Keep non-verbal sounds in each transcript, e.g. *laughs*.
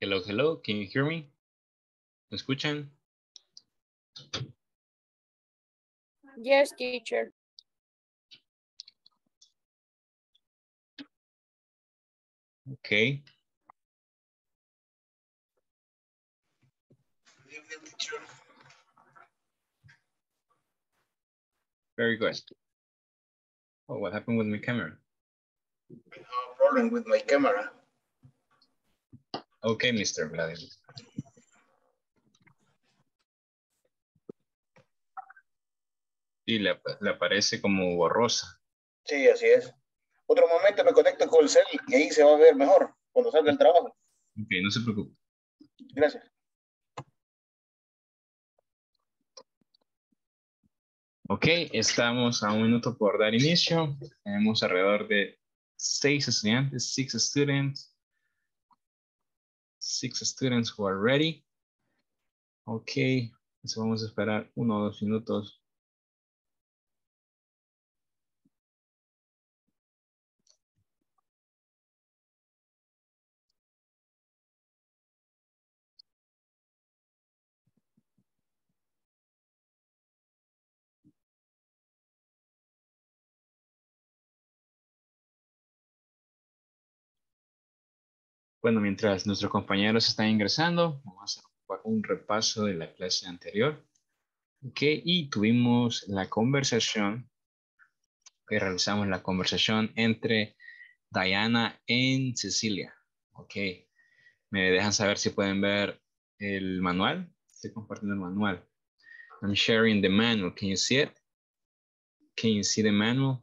Hello, hello, can you hear me? ¿Me escuchan? Yes, teacher. Okay. Very good. Oh, what happened with my camera? No problem with my camera. Okay, Mr. Vladimir. Sí, le, le aparece como borrosa. Sí, así es. Otro momento me conecto con el cel y ahí se va a ver mejor cuando salga el trabajo. Ok, no se preocupe. Gracias. Ok, estamos a un minuto por dar inicio. Tenemos alrededor de seis estudiantes, six students. Six students who are ready. Ok, eso vamos a esperar uno o dos minutos. Bueno, mientras nuestros compañeros están ingresando, vamos a hacer un repaso de la clase anterior. Ok, y tuvimos la conversación, que realizamos la conversación entre Diana y Cecilia. Ok, me dejan saber si pueden ver el manual. Estoy compartiendo el manual. I'm sharing the manual. Can you see it? Can you see the manual?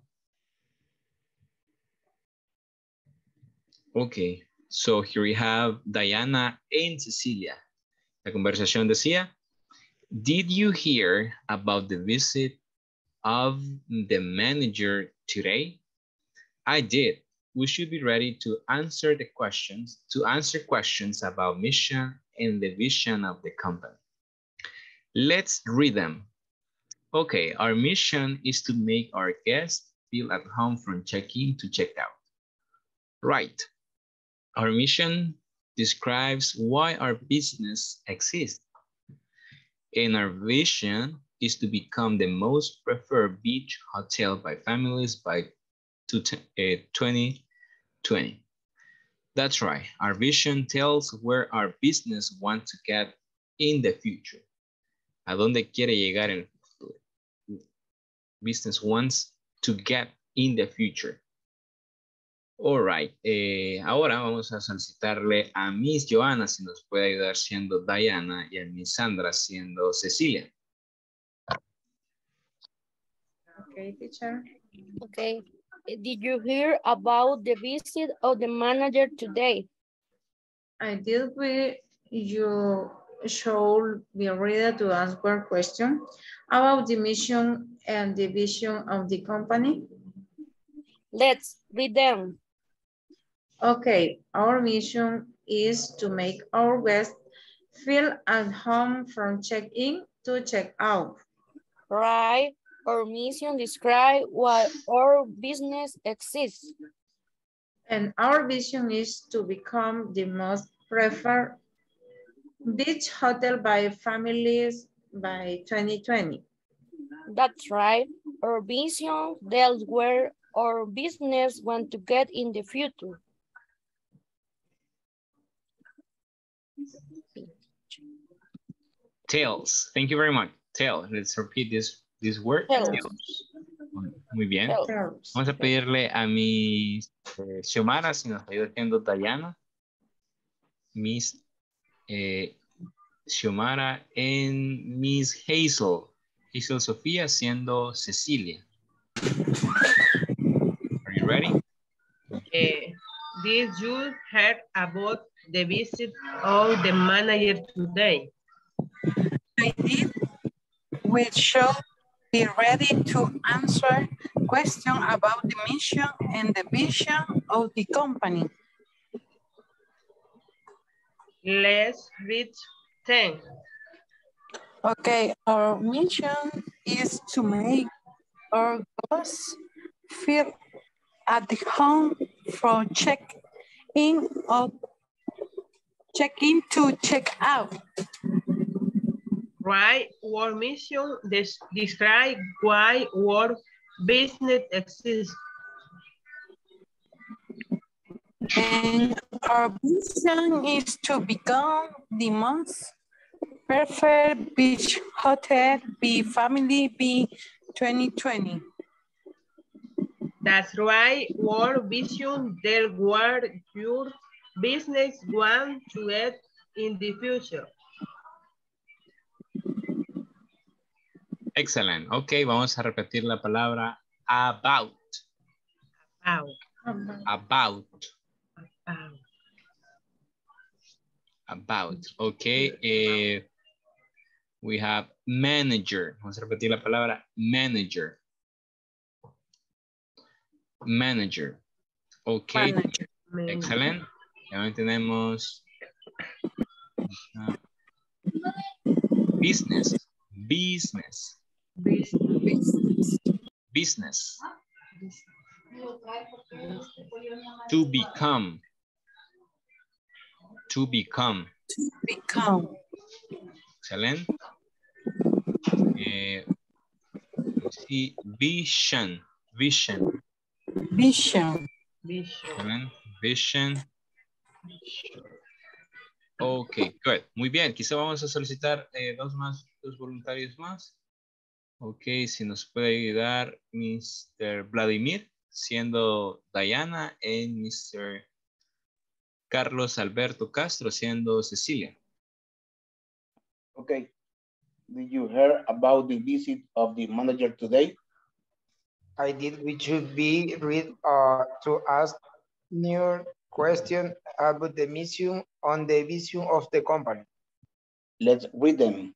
Okay, so here we have Diana and Cecilia. La conversación decía, Did you hear about the visit of the manager today? I did. We should be ready to answer the questions, to answer questions about mission and the vision of the company. Let's read them. Okay, our mission is to make our guests feel at home from check-in to check-out. Right. Our mission describes why our business exists. And our vision is to become the most preferred beach hotel by families by 2020. Uh, That's right. Our vision tells where our business wants to get in the future. A dónde quiere llegar en el. Business wants to get in the future. All right. Eh, ahora vamos a solicitarle a Miss Joana si nos puede ayudar siendo Diana y a Miss Sandra siendo Cecilia. Okay, teacher. Okay. Did you hear about the visit of the manager today? I did we you should be ready to answer question about the mission and the vision of the company. Let's read them. Okay, our mission is to make our guests feel at home from check-in to check-out. Right. Our mission describe what our business exists. And our vision is to become the most preferred beach hotel by families by 2020. That's right. Our vision tells where our business want to get in the future. Tails. Thank you very much. Tail. Let's repeat this, this word. Tails. Muy bien. Tails. Vamos a pedirle a Miss eh, Xiomara si nos ayuda haciendo Diana. Miss eh, Xiomara en Miss Hazel. Hazel Sofía siendo Cecilia. Are you ready? Eh, did you heard about the visit of the manager today? I did. We should be ready to answer questions about the mission and the vision of the company. Let's read 10. Okay, our mission is to make our guests feel at the home from check-in or check in to check Write work mission, des describe why work business exists. And our vision is to become the most perfect beach hotel, be family, be 2020. That's right, work vision del where your business want to get in the future. Excellent. Ok, vamos a repetir la palabra about. About, About. about. About. Ok. eh, we have manager. Vamos a repetir la palabra manager. Manager. Ok. Manager. Excelente. Ya tenemos ah, business. Business. Business. Business. To become. To become. Become. Excelente. Eh, vision. Vision. Vision. Vision. Vision. Ok, good. Muy bien. Quizá vamos a solicitar eh, dos más, dos voluntarios más. Ok, si nos puede ayudar Mr. Vladimir, siendo Diana, y Mr. Carlos Alberto Castro, siendo Cecilia. Okay. Did you hear about the visit of the manager today? I did, we should be read uh, to ask new question about the mission on the vision of the company. Let's read them.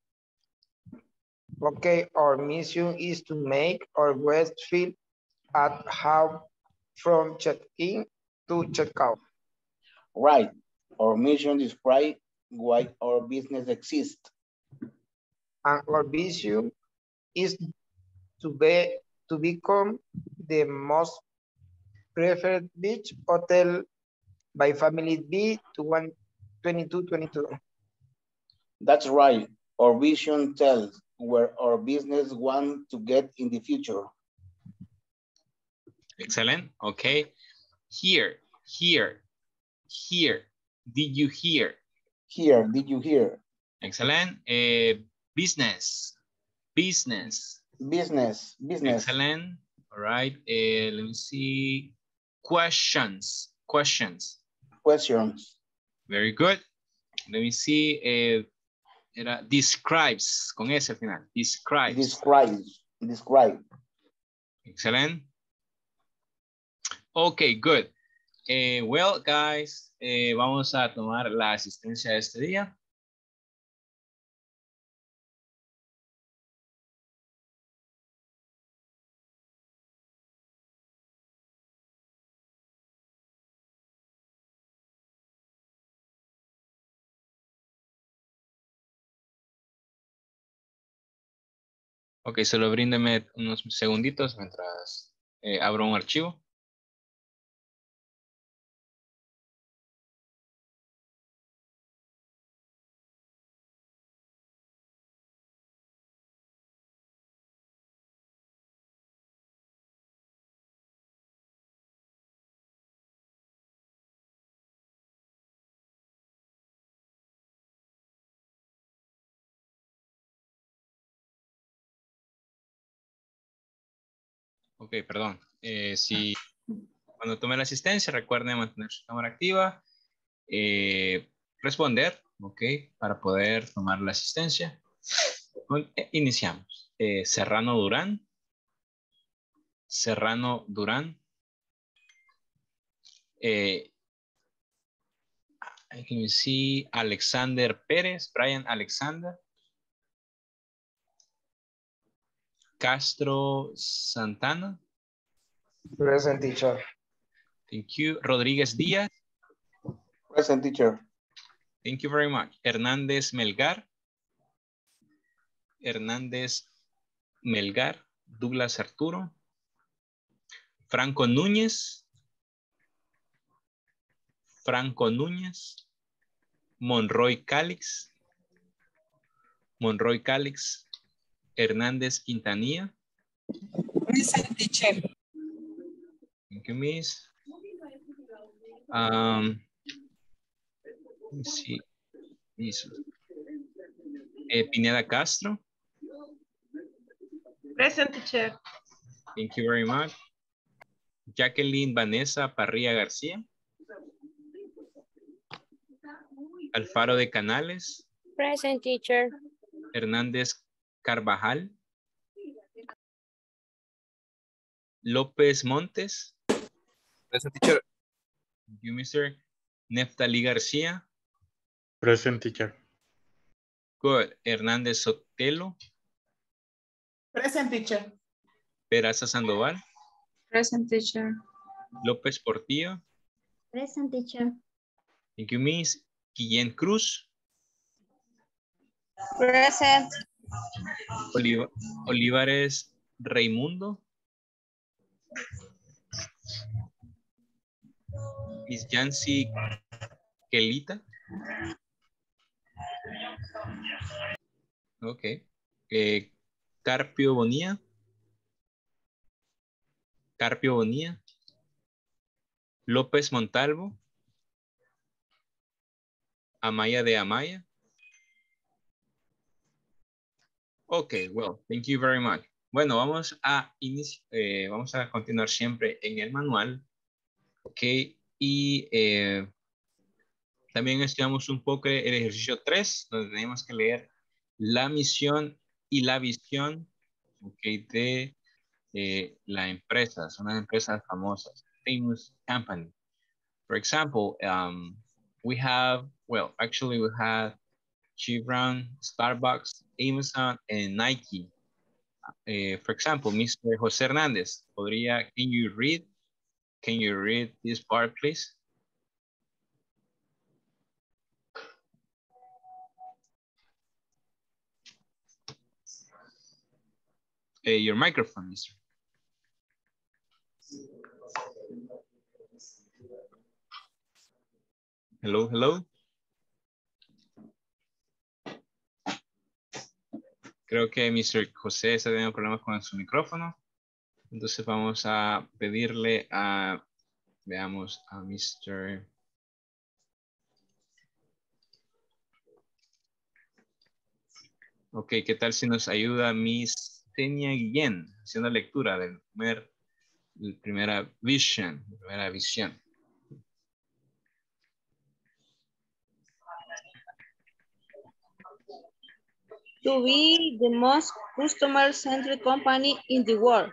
Okay, our mission is to make our guests feel at home from check-in to check-out. Right. Our mission describe why our business exists. And our vision is to be to become the most preferred beach hotel by family B to 12222. That's right. Our vision tells where our business want to get in the future. Excellent. Okay. Here, here, here. Did you hear? Here, did you hear? Excellent. Eh, business, business. Business, business. Excellent. All right. Eh, let me see. Questions, questions. Questions. Very good. Let me see. eh, era describes, con S al final. Describes. Describe, describe. Excellent. Okay, good. Eh, well, guys, eh, vamos a tomar la asistencia de este día. Ok, solo bríndeme unos segunditos mientras eh, abro un archivo. Ok, perdón. Eh, si cuando tome la asistencia, recuerden mantener su cámara activa, eh, responder, ok, para poder tomar la asistencia. Eh, iniciamos. Eh, Serrano Durán. Serrano Durán. Eh, I can see Alexander Pérez, Brian Alexander. Castro Santana. Present teacher. Thank you. Rodríguez Díaz. Present teacher. Thank you very much. Hernández Melgar. Hernández Melgar. Douglas Arturo. Franco Núñez. Franco Núñez. Monroy Calix. Monroy Calix. Hernández Quintanilla. Present teacher. Thank you, Miss. Um, let me see. Miss. Eh, Pineda Castro. Present teacher. Thank you very much. Jacqueline Vanessa Parrilla García. Alfaro de Canales. Present teacher. Hernández Carvajal. López Montes. Present teacher. Thank you, Mr. Neftali García. Present teacher. Good. Hernández Sotelo. Present teacher. Peraza Sandoval. Present teacher. López Portillo. Present teacher. Thank you, Miss. Guillén Cruz. Present. Oliva- Olivares Raimundo. Miss Yancy Kelita. Ok. Eh, Carpio Bonía. Carpio Bonía. López Montalvo. Amaya de Amaya. Ok, well, thank you very much. Bueno, vamos a, eh, vamos a continuar siempre en el manual. Ok, y eh, también estudiamos un poco el ejercicio 3, donde tenemos que leer la misión y la visión ok, de eh, la empresa. Son las empresas famosas, famous company. For example, um, we have, well, actually we have Chevron, Starbucks, Amazon, and Nike. Eh, for example, Mr. José Hernández, podría, can you read, can you read this part, please? Eh, your microphone, Mr. Hello, hello. Creo que Mr. José está teniendo problemas con su micrófono. Entonces vamos a pedirle a, veamos, a Mr. Ok, ¿qué tal si nos ayuda Miss Tenia Guillén haciendo lectura del primer, primera vision, primera visión? To be the most customer-centric company in the world,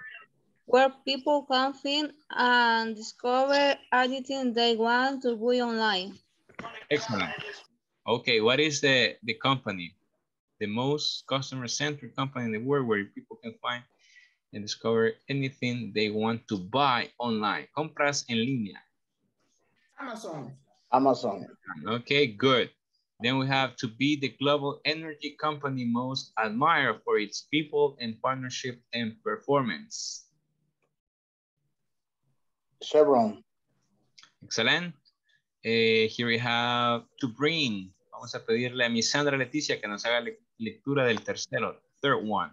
where people can find and discover anything they want to buy online. Excellent. Okay, what is the, the company? The most customer-centric company in the world where people can find and discover anything they want to buy online. Compras en línea. Amazon. Amazon. Okay, good. Then we have to be the global energy company most admired for its people and partnership and performance. Chevron. Excellent. Eh, here we have to bring. Vamos a pedirle a mi Sandra Leticia que nos haga le- lectura del tercero, third one.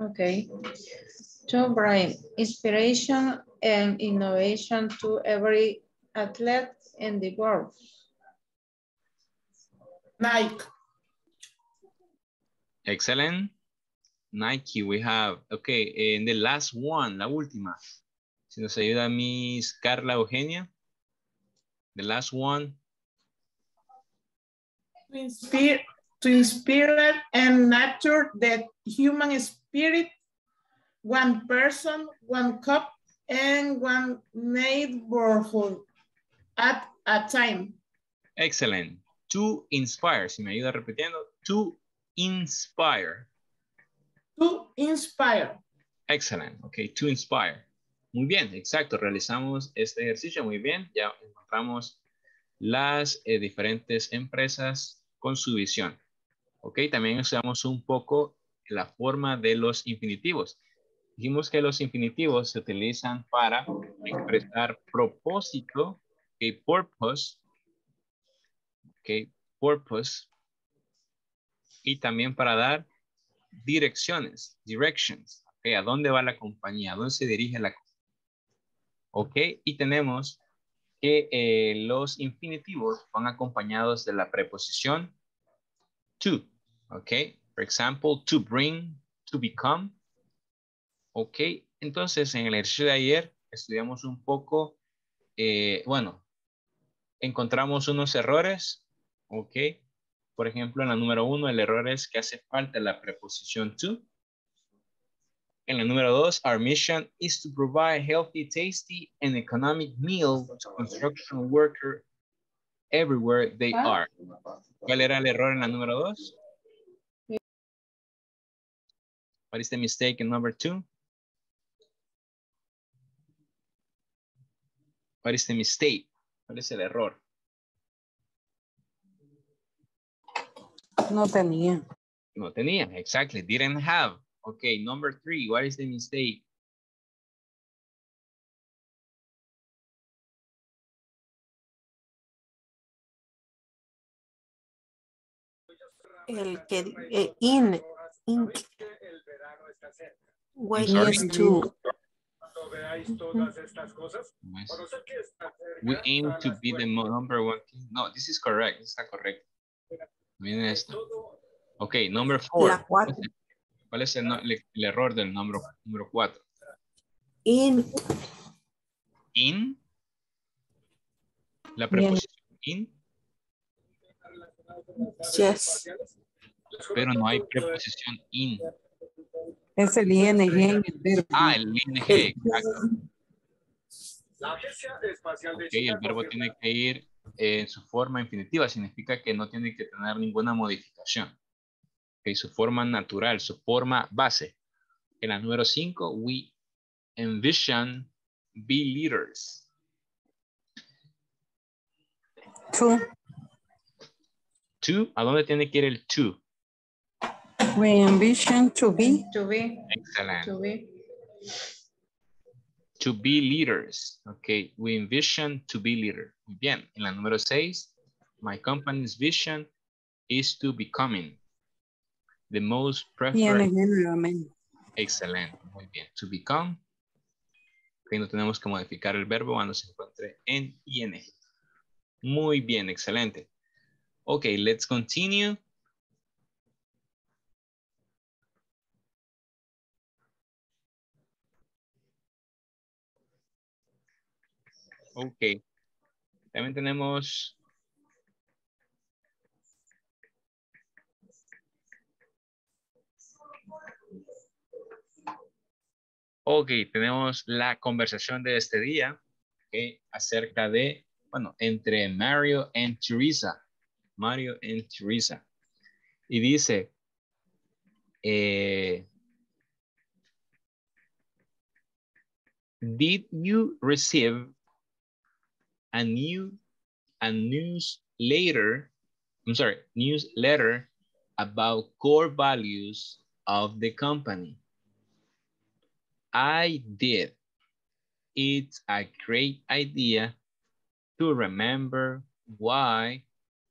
Okay. To bring inspiration and innovation to every athlete in the world. Nike. Excellent. Nike, we have. Okay, and the last one, la última. Si nos ayuda Miss Carla Eugenia. The last one. To inspire, to inspire and nurture the human spirit, one person, one cup, and one neighborhood at a time. Excellent. To inspire. Si me ayuda repitiendo. To inspire. To inspire. Excellent. Ok, to inspire. Muy bien, exacto. Realizamos este ejercicio muy bien. Ya encontramos las eh, diferentes empresas con su visión. Ok, también estudiamos un poco la forma de los infinitivos. Dijimos que los infinitivos se utilizan para expresar propósito, que purpose, ok, purpose, y también para dar direcciones, directions, ok, a dónde va la compañía, a dónde se dirige la compañía. Ok, y tenemos que eh, los infinitivos van acompañados de la preposición to, ok, por ejemplo, to bring, to become, ok, entonces en el ejercicio de ayer estudiamos un poco, eh, bueno, encontramos unos errores, ok, por ejemplo, en la número uno, el error es que hace falta la preposición to. En la número dos, our mission is to provide healthy, tasty, and economic meal to construction workers everywhere they are. ¿Cuál era el error en la número dos? What is the mistake in number two? What is the mistake? ¿Cuál es el error? No tenía. No tenía, exactly, didn't have. Okay, number three, what is the mistake? El que eh, in, in when sorry? used to We aim to be the number one. No, this is correct. Está correcto. Miren esto. Ok, number four. La cuatro. ¿Cuál es el, el- el error del número, número cuatro? in In. La Bien. preposición in, yes pero no hay preposición in. Es el ING en el verbo. Ah, el ing, exacto. Ok, el verbo tiene que ir en su forma infinitiva, significa que no tiene que tener ninguna modificación. Ok, su forma natural, su forma base. En la número 5, we envision be leaders. To. To, ¿a dónde tiene que ir el to? We envision to be. To be, Excelente. to be. To be leaders. Ok, we envision to be leader. Muy bien. En la número 6, my company's vision is to becoming the most preferred. Excelente, muy bien. To become. Ok, no tenemos que modificar el verbo cuando se encuentre en ing. Muy bien, excelente. Ok, let's continue. Ok. También tenemos Ok, tenemos la conversación de este día ok, acerca de, bueno, entre Mario y Teresa. Mario y Teresa. Y dice, eh, Did you receive a new a newsletter? I'm sorry, newsletter about core values of the company. I did. It's a great idea to remember why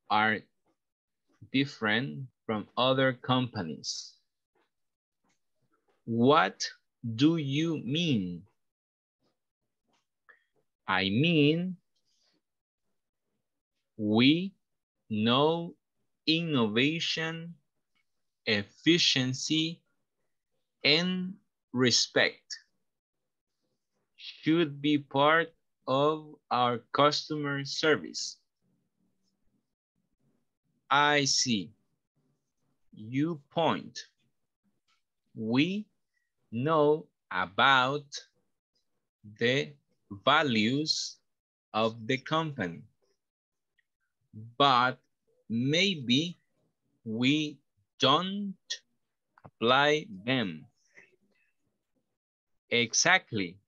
are different from other companies. What do you mean? I mean, we know innovation, efficiency, and respect should be part of our customer service. I see. You point. We know about the values of the company, but maybe we don't apply them. Exactly.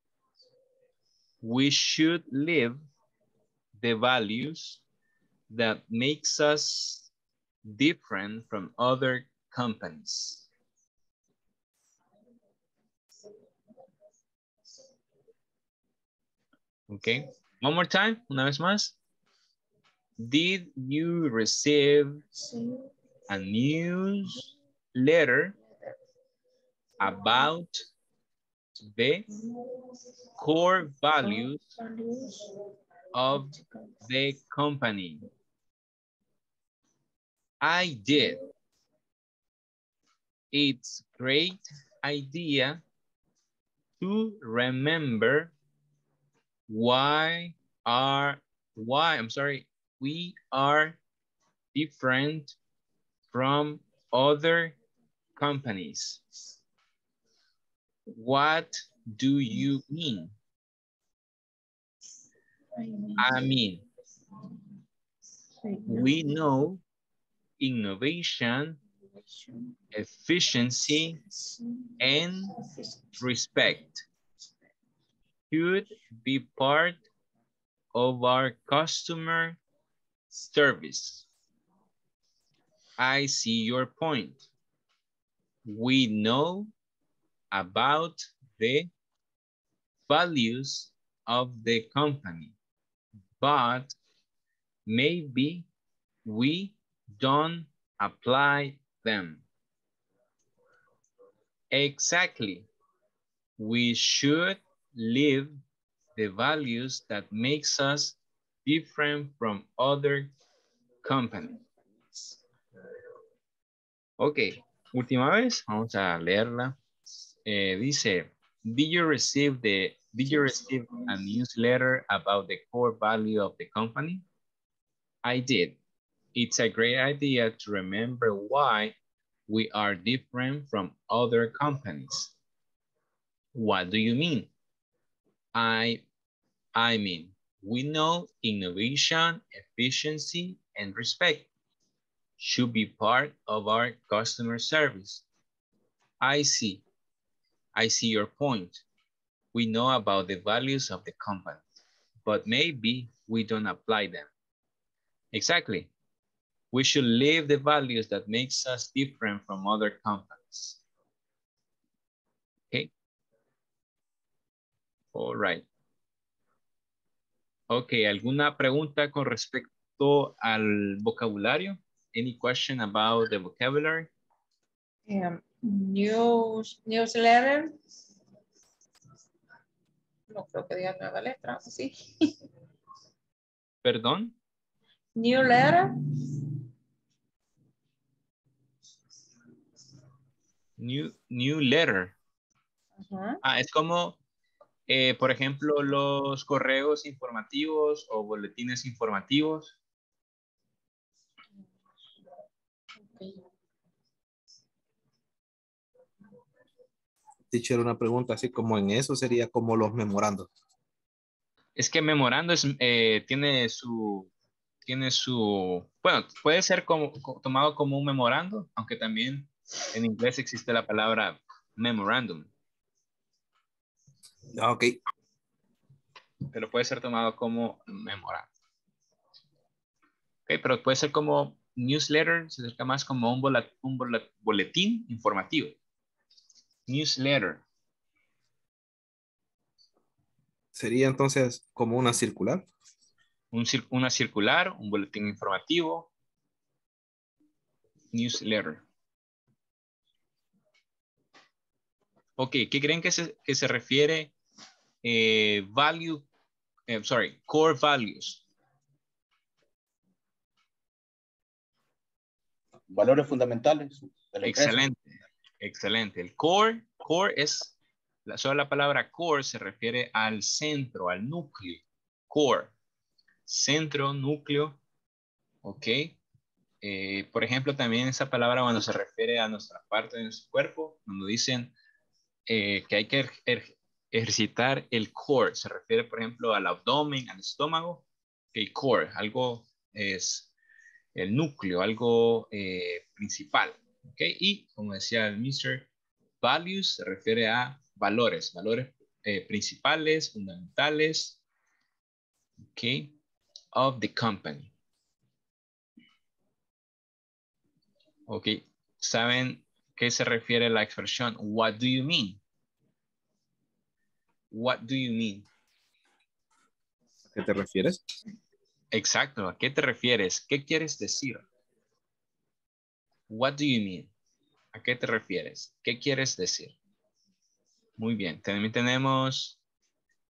We should live the values that makes us different from other companies. Okay, one more time, una vez más. Did you receive a news letter about the core values of the company? I did. It's great idea to remember why are why I'm sorry we are different from other companies. What do you mean? I mean, we know innovation, efficiency, and respect should be part of our customer service. I see your point. We know about the values of the company, but maybe we don't apply them. Exactly. We should live the values that makes us different from other companies. Ok, última vez, vamos a leerla. Eh, dice, did you receive the did you receive a newsletter about the core value of the company? I did. It's a great idea to remember why we are different from other companies. What do you mean? I, I mean, we know innovation, efficiency, and respect should be part of our customer service. I see. I see your point. We know about the values of the company, but maybe we don't apply them. Exactly. We should live the values that makes us different from other companies. Okay. All right. Ok, ¿alguna pregunta con respecto al vocabulario? Any question about the vocabulary? Um, news, newsletter. No creo que diga nueva letra, sí. *laughs* Perdón. New letter. New, new letter. Ajá. Ah, es como, eh, por ejemplo, los correos informativos o boletines informativos. Teacher, una pregunta así como en eso sería como los memorandos. Es que memorando es, eh, tiene su, tiene su, bueno, puede ser como, co- tomado como un memorando, aunque también en inglés existe la palabra memorandum, ok. pero puede ser tomado como memorando. Ok, pero puede ser como newsletter, se acerca más como un, bola- un bola- boletín informativo. Newsletter. Sería entonces como una circular. un una circular, un boletín informativo, newsletter. Ok, ¿qué creen que se, que se refiere eh, value, eh, sorry, core values? Valores fundamentales de la empresa. Excelente, excelente. El core, core es, la sola palabra core se refiere al centro, al núcleo, core, centro, núcleo, ok. Eh, por ejemplo, también esa palabra cuando se refiere a nuestra parte de nuestro cuerpo, cuando dicen eh, que hay que er- er- ejercitar el core, se refiere, por ejemplo, al abdomen, al estómago, el core, algo es el núcleo, algo eh, principal, ¿ok? Y como decía el Mr. Values se refiere a valores, valores eh, principales, fundamentales, ¿ok? Of the company. Ok, ¿saben qué se refiere la expresión? What do you mean? What do you mean? ¿A qué te refieres? Exacto. ¿A qué te refieres? ¿Qué quieres decir? What do you mean? ¿A qué te refieres? ¿Qué quieres decir? Muy bien. También tenemos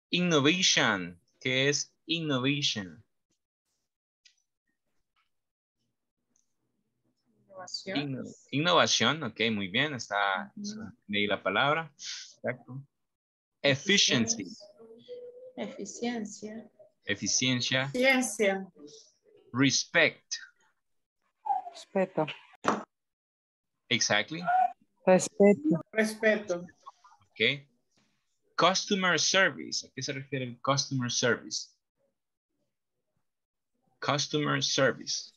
innovation. ¿Qué es innovation? Innovación. Inno- innovación, ok, muy bien, está, está- leí la palabra. Exacto. Efficiency, Eficiencia. eficiencia. Ciencia. Respect, Respeto. exactly, Respeto. Respeto. ok. Customer service, ¿a qué se refiere el customer service? Customer service,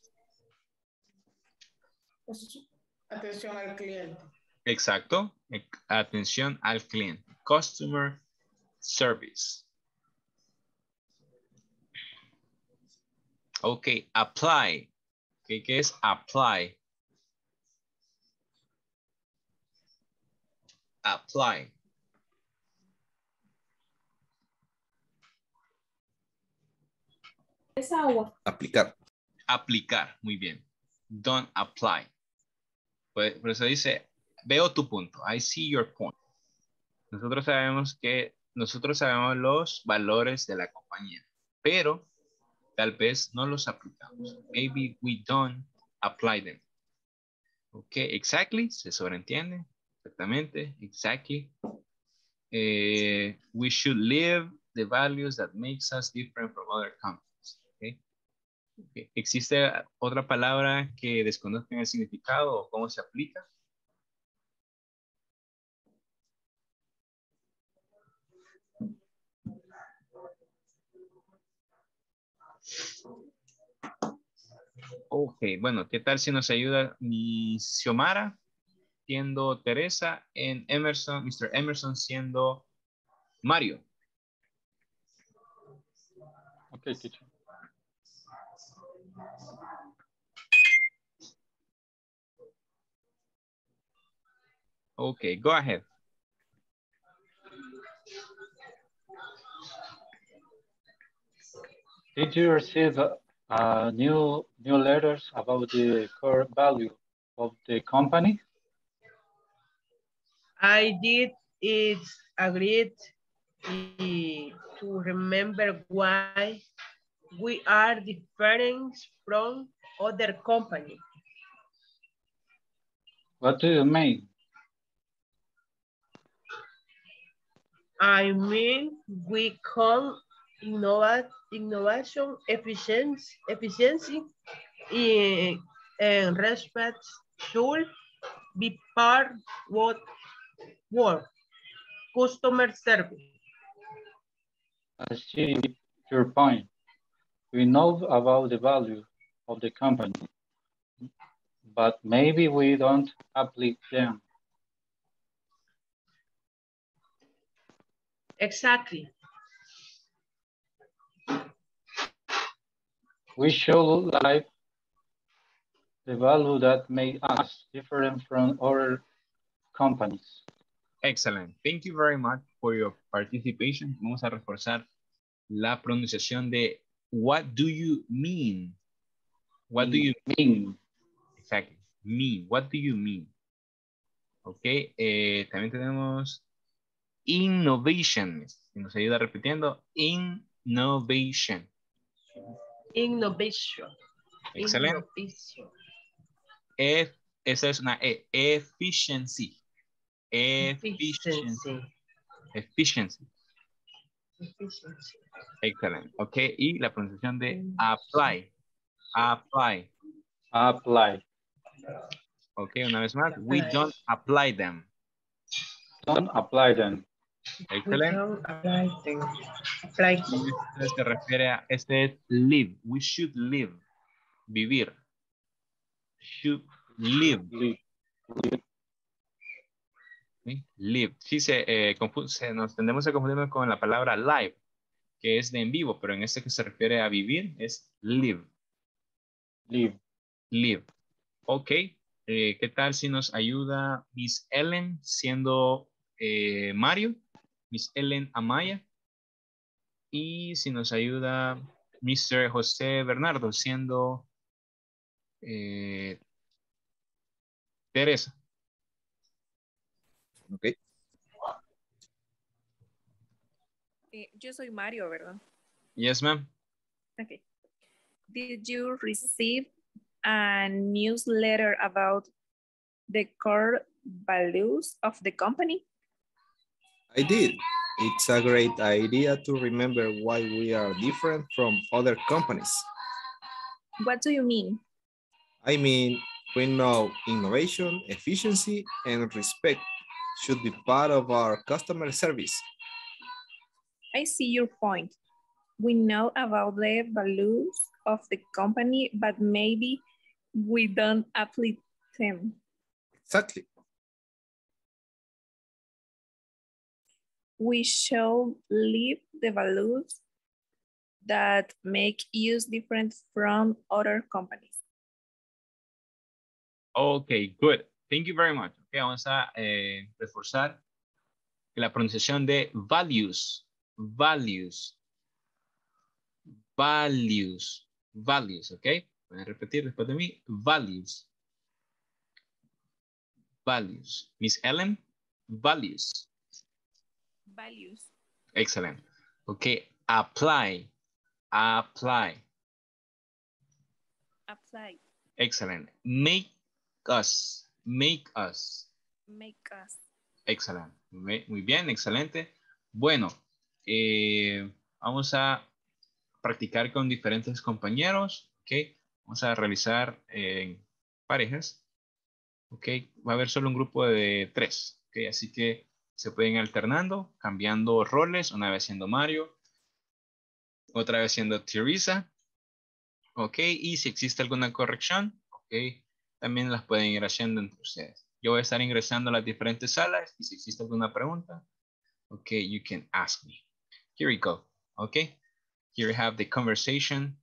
Atención al cliente. exacto. E- Atención al cliente. Customer service. Ok, apply. Ok, ¿Qué es apply? Apply. Es agua. Aplicar. Aplicar, muy bien. Don't apply. Pues, por eso dice, veo tu punto. I see your point. Nosotros sabemos que, nosotros sabemos los valores de la compañía, pero tal vez no los aplicamos. Maybe we don't apply them. Ok, exactly, se sobreentiende. Exactamente, exactly. Eh, we should live the values that makes us different from other companies. Ok, ¿Existe otra palabra que desconozcan el significado o cómo se aplica? Ok, bueno, ¿qué tal si nos ayuda mi Xiomara siendo Teresa en Emerson, Mr. Emerson siendo Mario? Okay, teacher. Okay, go ahead. Did you receive uh, new new letters about the core value of the company? I did it agreed eh, to remember why we are different from other company. What do you mean? I mean, we call innovat, innovation efficiency, efficiency in, and respect should be part of what work, customer service. I see your point. We know about the value of the company, but maybe we don't apply them. Exactly. We show life the value that made us different from other companies. Excellent. Thank you very much for your participation. Vamos a reforzar la pronunciación de what do you mean? What do you mean? Exactly. Mean. What do you mean? Ok. eh, también tenemos innovation. Si nos ayuda repitiendo. Innovation. Innovation. Excelente. Innovation. E- esa es una E. Efficiency. Efficiency. Efficiency. Efficiency. Excelente. Ok. Y la pronunciación de apply. Apply. Apply. Ok, una vez más. We don't apply them. Don't apply them. Excelente. este se refiere a, este es live. We should live. Vivir. Should live. Live. ¿sí? Live. Sí, se, eh, se- nos tendemos a confundirnos con la palabra live, que es de en vivo, pero en este que se refiere a vivir es live. Live. Live. Ok. eh, ¿Qué tal si nos ayuda Miss Ellen siendo eh, Mario? Miss Ellen Amaya. Y si nos ayuda Mr. José Bernardo, siendo eh, Teresa. Ok. Eh, yo soy Mario, ¿verdad? Yes, ma'am. Okay. Did you receive a newsletter about the core values of the company? I did. It's a great idea to remember why we are different from other companies. What do you mean? I mean, we know innovation, efficiency, and respect should be part of our customer service. I see your point. We know about the values of the company, but maybe we don't apply them. Exactly. We should live the values that make us different from other companies. Okay, good. Thank you very much. Okay, vamos a eh, reforzar la pronunciación de values. Values. Values. Values, ok. Pueden repetir después de mí. Values. Values. Miss Ellen, values. Values. Excellent. Okay, apply. Apply. Apply. Excellent. Make us. Make us. Make us. Excellent. Muy bien, excelente. Bueno, eh, vamos a practicar con diferentes compañeros. Ok, vamos a realizar en parejas. Ok, va a haber solo un grupo de tres. Ok, así que se pueden alternando, cambiando roles, una vez siendo Mario, otra vez siendo Teresa. Ok, y si existe alguna corrección, ok, también las pueden ir haciendo entre ustedes. Yo voy a estar ingresando a las diferentes salas y si existe alguna pregunta, ok, you can ask me. Here we go, ok. Here we have the conversation.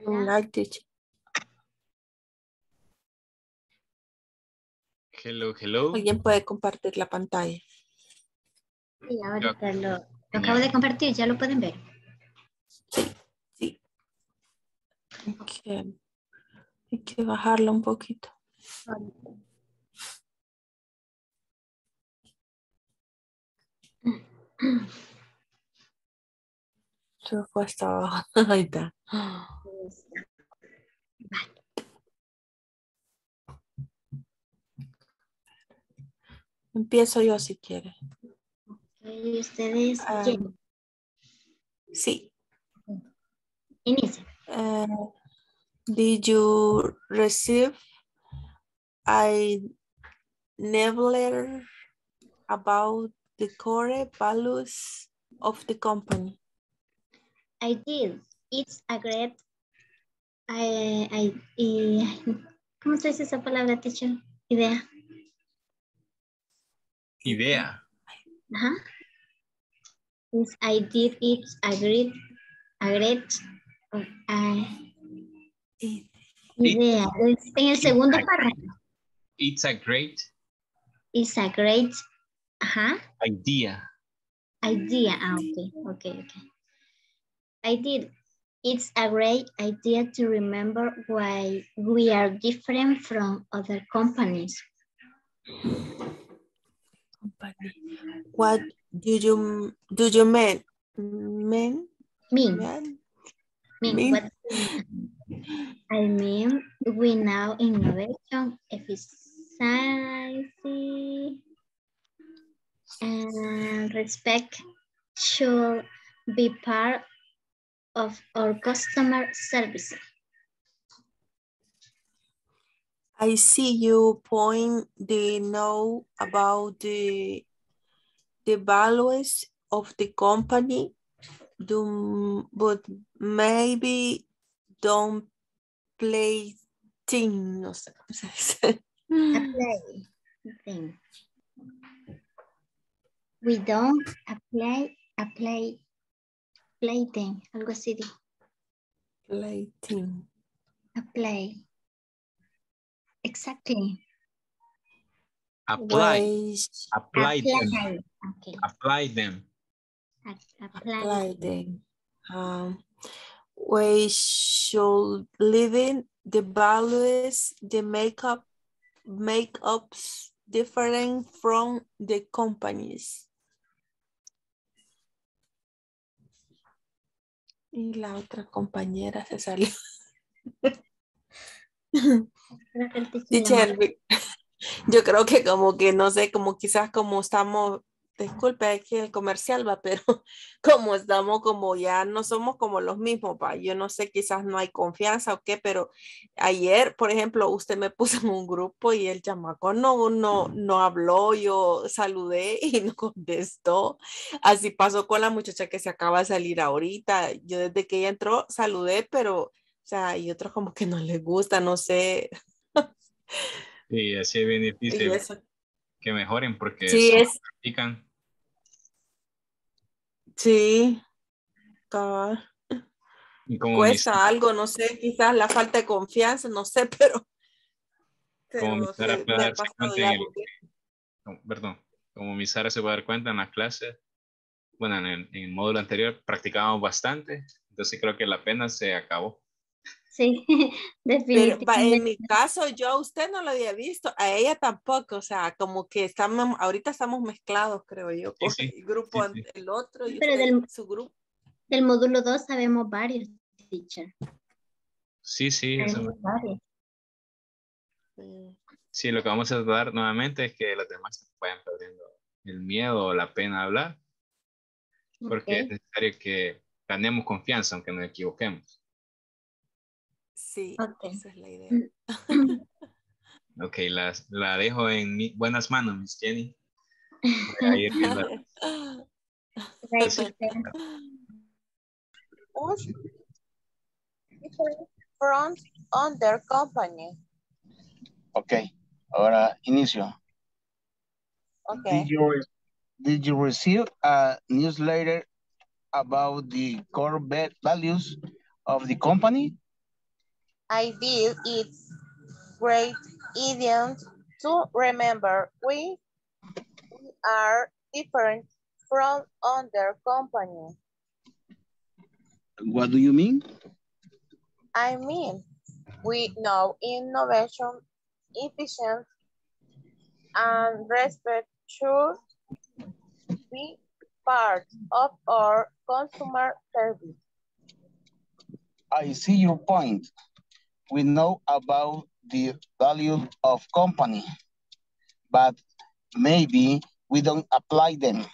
Like teacher. Hello, hello. Alguien puede compartir la pantalla. Sí, ahorita lo, lo acabo de compartir, ya lo pueden ver. Sí. Hay que, hay que bajarlo un poquito. Se fue hasta abajo. *laughs* Ahí está. Empiezo yo si quiere. ¿Y ustedes Ah, quién? sí. Inicia. Uh, did you receive a newsletter about the core values of the company? I did. It's a great I, I, y, ¿Cómo se dice esa palabra, teacher? Idea. Idea. Ajá. I did it, agreed, agreed, uh, idea. En el segundo párrafo. It's a great It's a great, ajá, idea. idea. Ah, okay, okay, okay. I did. It's a great idea to remember why we are different from other companies. What do you do you mean? Mean? Mean. Mean? mean, what I mean, we know innovation, efficiency, and respect should be part of our customer service. I see you point the know about the the values of the company, do, but maybe don't play thing, no sé cómo se dice. Apply thing. We don't apply, apply, play thing, algo así de Play thing. apply. Exactly. Apply. Ways- Apply them. Okay. Apply them. Apply. apply them. Um, we should living the values, the makeup, makeups different from the companies. Y la otra compañera se salió. Teacher yo creo que como que no sé, como quizás como estamos, disculpe aquí el comercial va, pero *laughs* como estamos como ya no somos como los mismos, va, yo no sé, quizás no hay confianza o qué, pero ayer, por ejemplo, usted me *laughs* puso en un grupo y el chamaco no, no, no habló, yo saludé *laughs* y no contestó. Así pasó con la muchacha que se acaba de salir ahorita. Yo desde que ella entró saludé, pero, o sea, y otros como que no les gusta, no sé. Sí, así es bien Y difícil eso. Que mejoren porque Sí, es- practican. Sí, cabal. Como cuesta mis, algo, no sé, quizás la falta de confianza, no sé, *laughs* pero, como mi Sara sí, puede darse cuenta en el, no, perdón, como mi Sara se puede dar cuenta en las clases, bueno, en el, en el módulo anterior practicábamos bastante, entonces creo que la pena se acabó. Sí, *laughs* Pero va, definitivamente. en mi caso, yo a usted no lo había visto, a ella tampoco, o sea, como que estamos, ahorita estamos mezclados, creo yo, con sí, el grupo, sí, el otro y Pero usted, del- su grupo. Del módulo 2 sabemos varios, teacher. Sí, sí, eso Sabemos varios. Mm, Sí, lo que vamos a tratar nuevamente es que los demás se vayan perdiendo el miedo o la pena de hablar, porque es necesario que ganemos confianza aunque nos equivoquemos. Sí, Ok. esa es la idea. Ok, la, la dejo en mi- buenas manos, Miss Jenny. Voy a ir viendo. *laughs* Right, Sí. teacher. Push different from other company. Ok, ahora inicio. Okay. Did you, did you receive a newsletter about the core va- values of the company? I feel it's great idiom to remember we, we are different from other company. What do you mean? I mean, we know innovation, efficient, and respect should be part of our consumer service. I see your point. We know about the value of company, but maybe we don't apply them.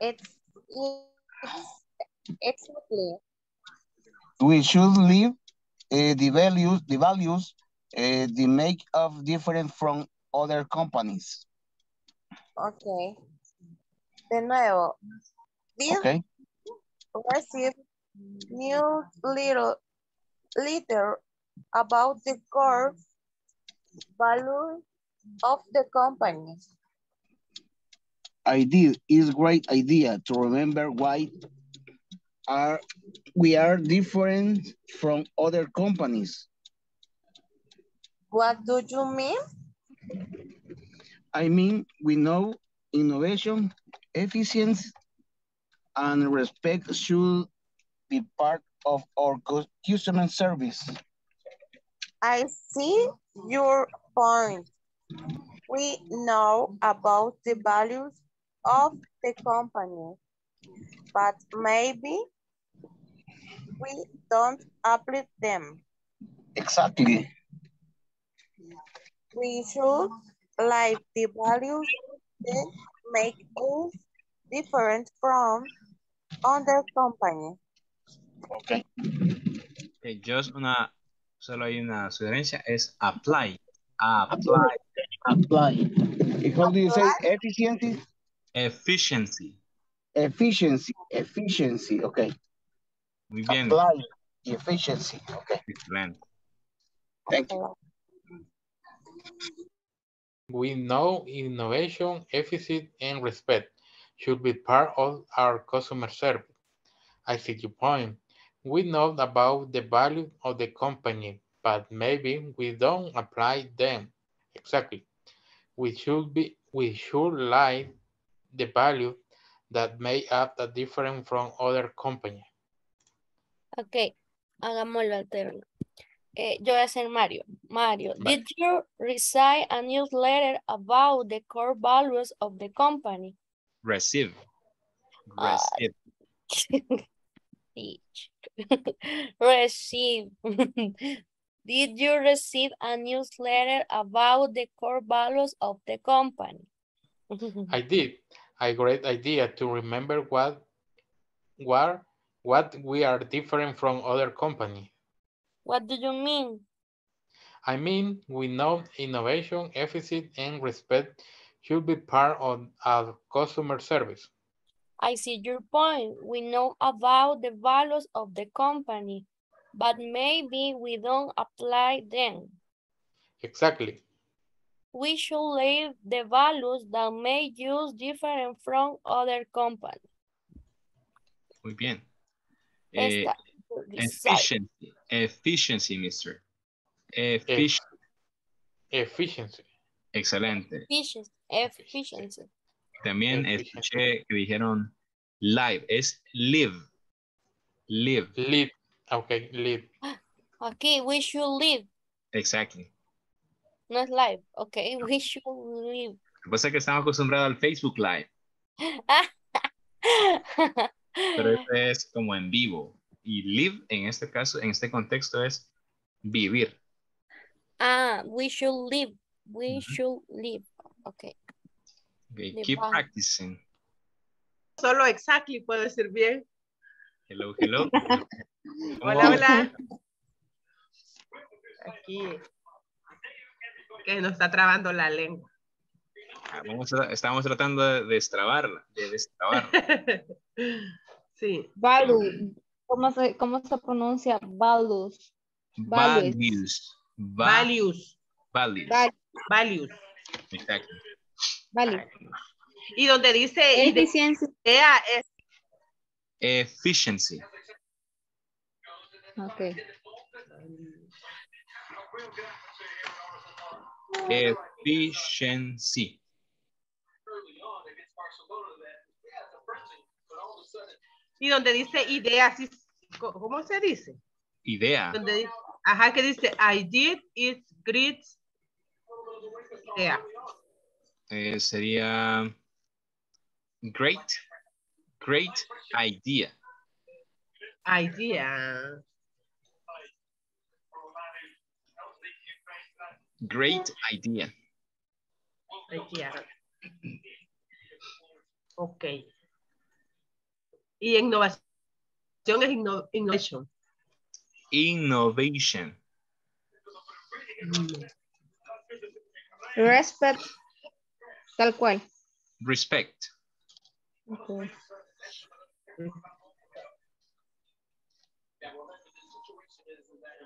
It's, it's exactly We should leave uh, the values, the values, uh, the make of different from other companies. okay. De nuevo, Okay. receive new little letter about the core value of the company. I did. It's great idea to remember why are we are different from other companies. What do you mean? I mean, we know innovation, efficiency, and respect should be part of our customer service. I see your point. We know about the values of the company, but maybe we don't apply them. Exactly. We should like the values that make us different from other company. Okay. Eh, okay, just una, solo hay una sugerencia, es apply. Apply. Apply. And How do you say efficiency? Efficiency. Efficiency. Efficiency. Okay. Muy bien. Apply. Efficiency. Okay. Excelente. Thank you. We know innovation, efficiency, and respect should be part of our customer service. I see your point. We know about the value of the company, but maybe we don't apply them. Exactly. We should be, we should like the value that may up a different from other company. Ok, hagámoslo alterno. Eh, yo voy a ser Mario. Mario, Vale. did you receive a newsletter about the core values of the company? Receive. Ah. Receive. *laughs* Each. *laughs* receive. *laughs* Did you receive a newsletter about the core values of the company? *laughs* I did. A great idea to remember what, what, what we are different from other companies. What do you mean? I mean, we know innovation, efficiency, and respect should be part of our customer service. I see your point. We know about the values of the company, but maybe we don't apply them. Exactly. We should leave the values that may use different from other companies. Muy bien. Eh, efficiency. Efficiency, mister. Efficiency. Efficiency. Excelente. efficiency, efficiency. También escuché que dijeron live. Es live. Live. Live. Okay, live. Aquí, we should live, Exactly. no es live. Okay, we should live. Lo que pasa es que estamos acostumbrados al Facebook Live, pero este *laughs* es como en vivo. Y live en este caso, en este contexto es vivir. ah, we should live. We should live. Okay. Okay, Live Keep on. practicing. Solo exactly puede decir bien. Hello, hello. *laughs* Hola, hola. Aquí. Que nos está trabando la lengua. Ah, Vamos a- estamos tratando de destrabarla, de destrabarla. *laughs* Sí. ¿Cómo se, cómo se pronuncia? Values. Values. Values. Values. Values. Val- Values. Exacto. Vale. Y donde dice Eficiencia. idea es Efficiency. Ok. Efficiency. y donde dice idea, ¿cómo se dice? Idea. Donde ajá, que dice I did it great idea. Eh, sería great. Great idea. Idea. Great idea. Idea. Ok. Y innovación es inno- innovation. Innovation. Respect. Tal cual. Respect. Ok.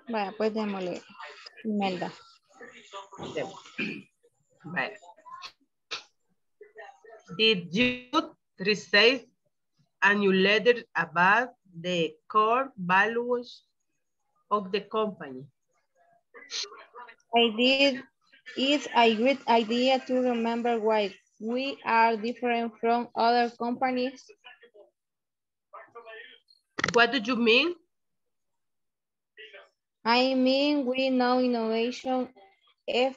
Vaya, pues démosle. Imelda. Vale. Did you receive a new letter about the core values of the company? I did. It's a great idea to remember why we are different from other companies. What do you mean? I mean, we know innovation, eff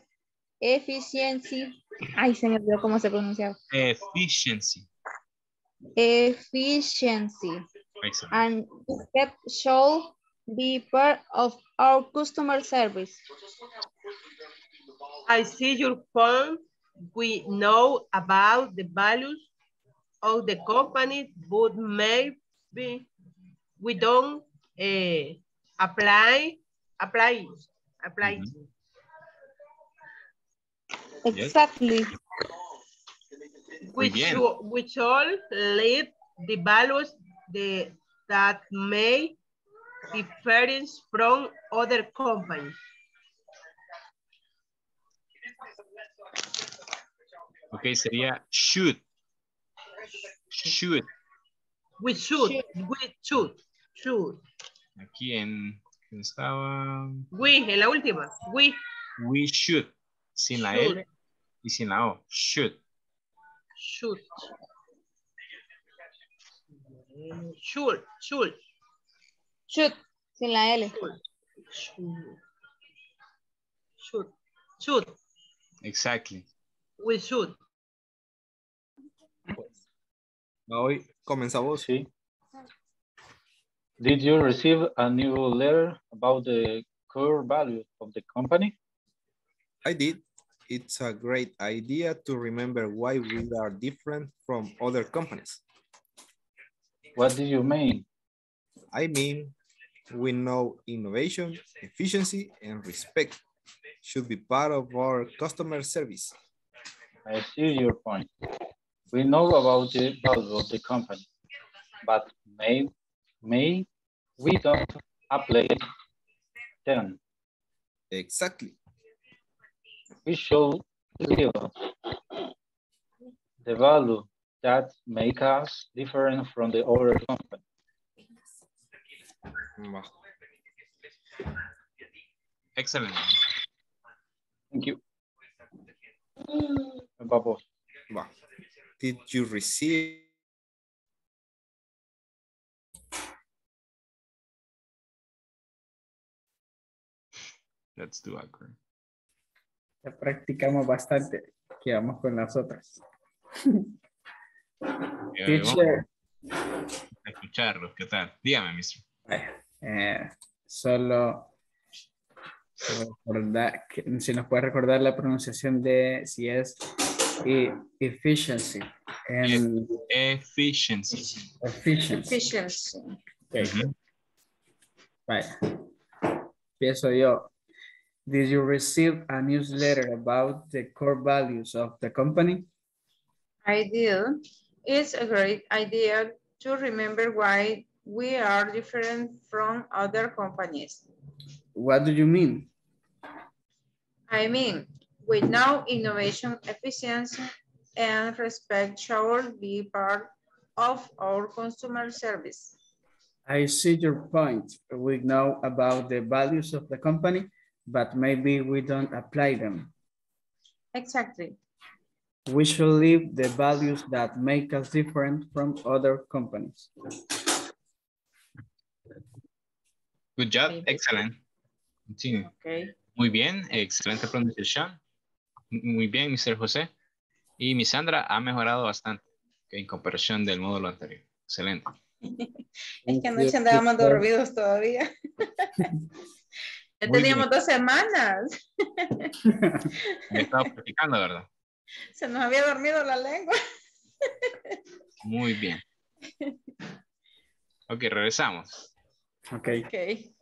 efficiency. Ay, se me olvidó cómo se pronunciaba. Efficiency. Efficiency. Excellent. And step should be part of our customer service. I see your point. We know about the values of the company, but maybe we don't eh, apply, apply, apply. Exactly. We bien. should, we should lead the values the, that may difference from other companies. Ok, sería should. Should. We should, we should, should. Aquí en... ¿quién estaba? We, en la última, we. We should. Sin la Should. L y sin la O. Should. Should. Should, should. Should, sin la L. Should. Should. Should. Exactly. We should. Hoy comenzamos. Sí. Did you receive a new letter about the core value of the company? I did. It's a great idea to remember why we are different from other companies. What do you mean? I mean, we know innovation, efficiency, and respect should be part of our customer service. I see your point. We know about the value of the company, but may, may we don't apply them. Exactly. We should live the value that make us different from the other company. Va. Excellent. Thank you. Vamos. Va. Did you receive Let's do awkward. Ya practicamos bastante. Quedamos con las otras. Ya, Teacher, vamos a escucharlos, ¿qué tal? Dígame, mister. eh, solo recordar, si nos puede recordar la pronunciación de si es e- efficiency. En, Efficiency. efficiency. Efficiency. Ok. Vaya. Empiezo yo. Did you receive a newsletter about the core values of the company? I did. It's a great idea to remember why we are different from other companies. What do you mean? I mean, with now innovation, efficiency, and respect should be part of our consumer service. I see your point. We know about the values of the company, but maybe we don't apply them. Exactly. We should live the values that make us different from other companies. Good job. Excellent. Continue. Okay. Muy bien. Excelente pronunciación. Muy bien, Mr. José. Y mi Sandra ha mejorado bastante en comparación del módulo anterior. Excelente. *laughs* Es que anoche andábamos dormidos todavía. *laughs* Ya teníamos bien. dos semanas. *laughs* He estado practicando, ¿verdad? Se nos había dormido la lengua. Muy bien. Ok, regresamos. Okay.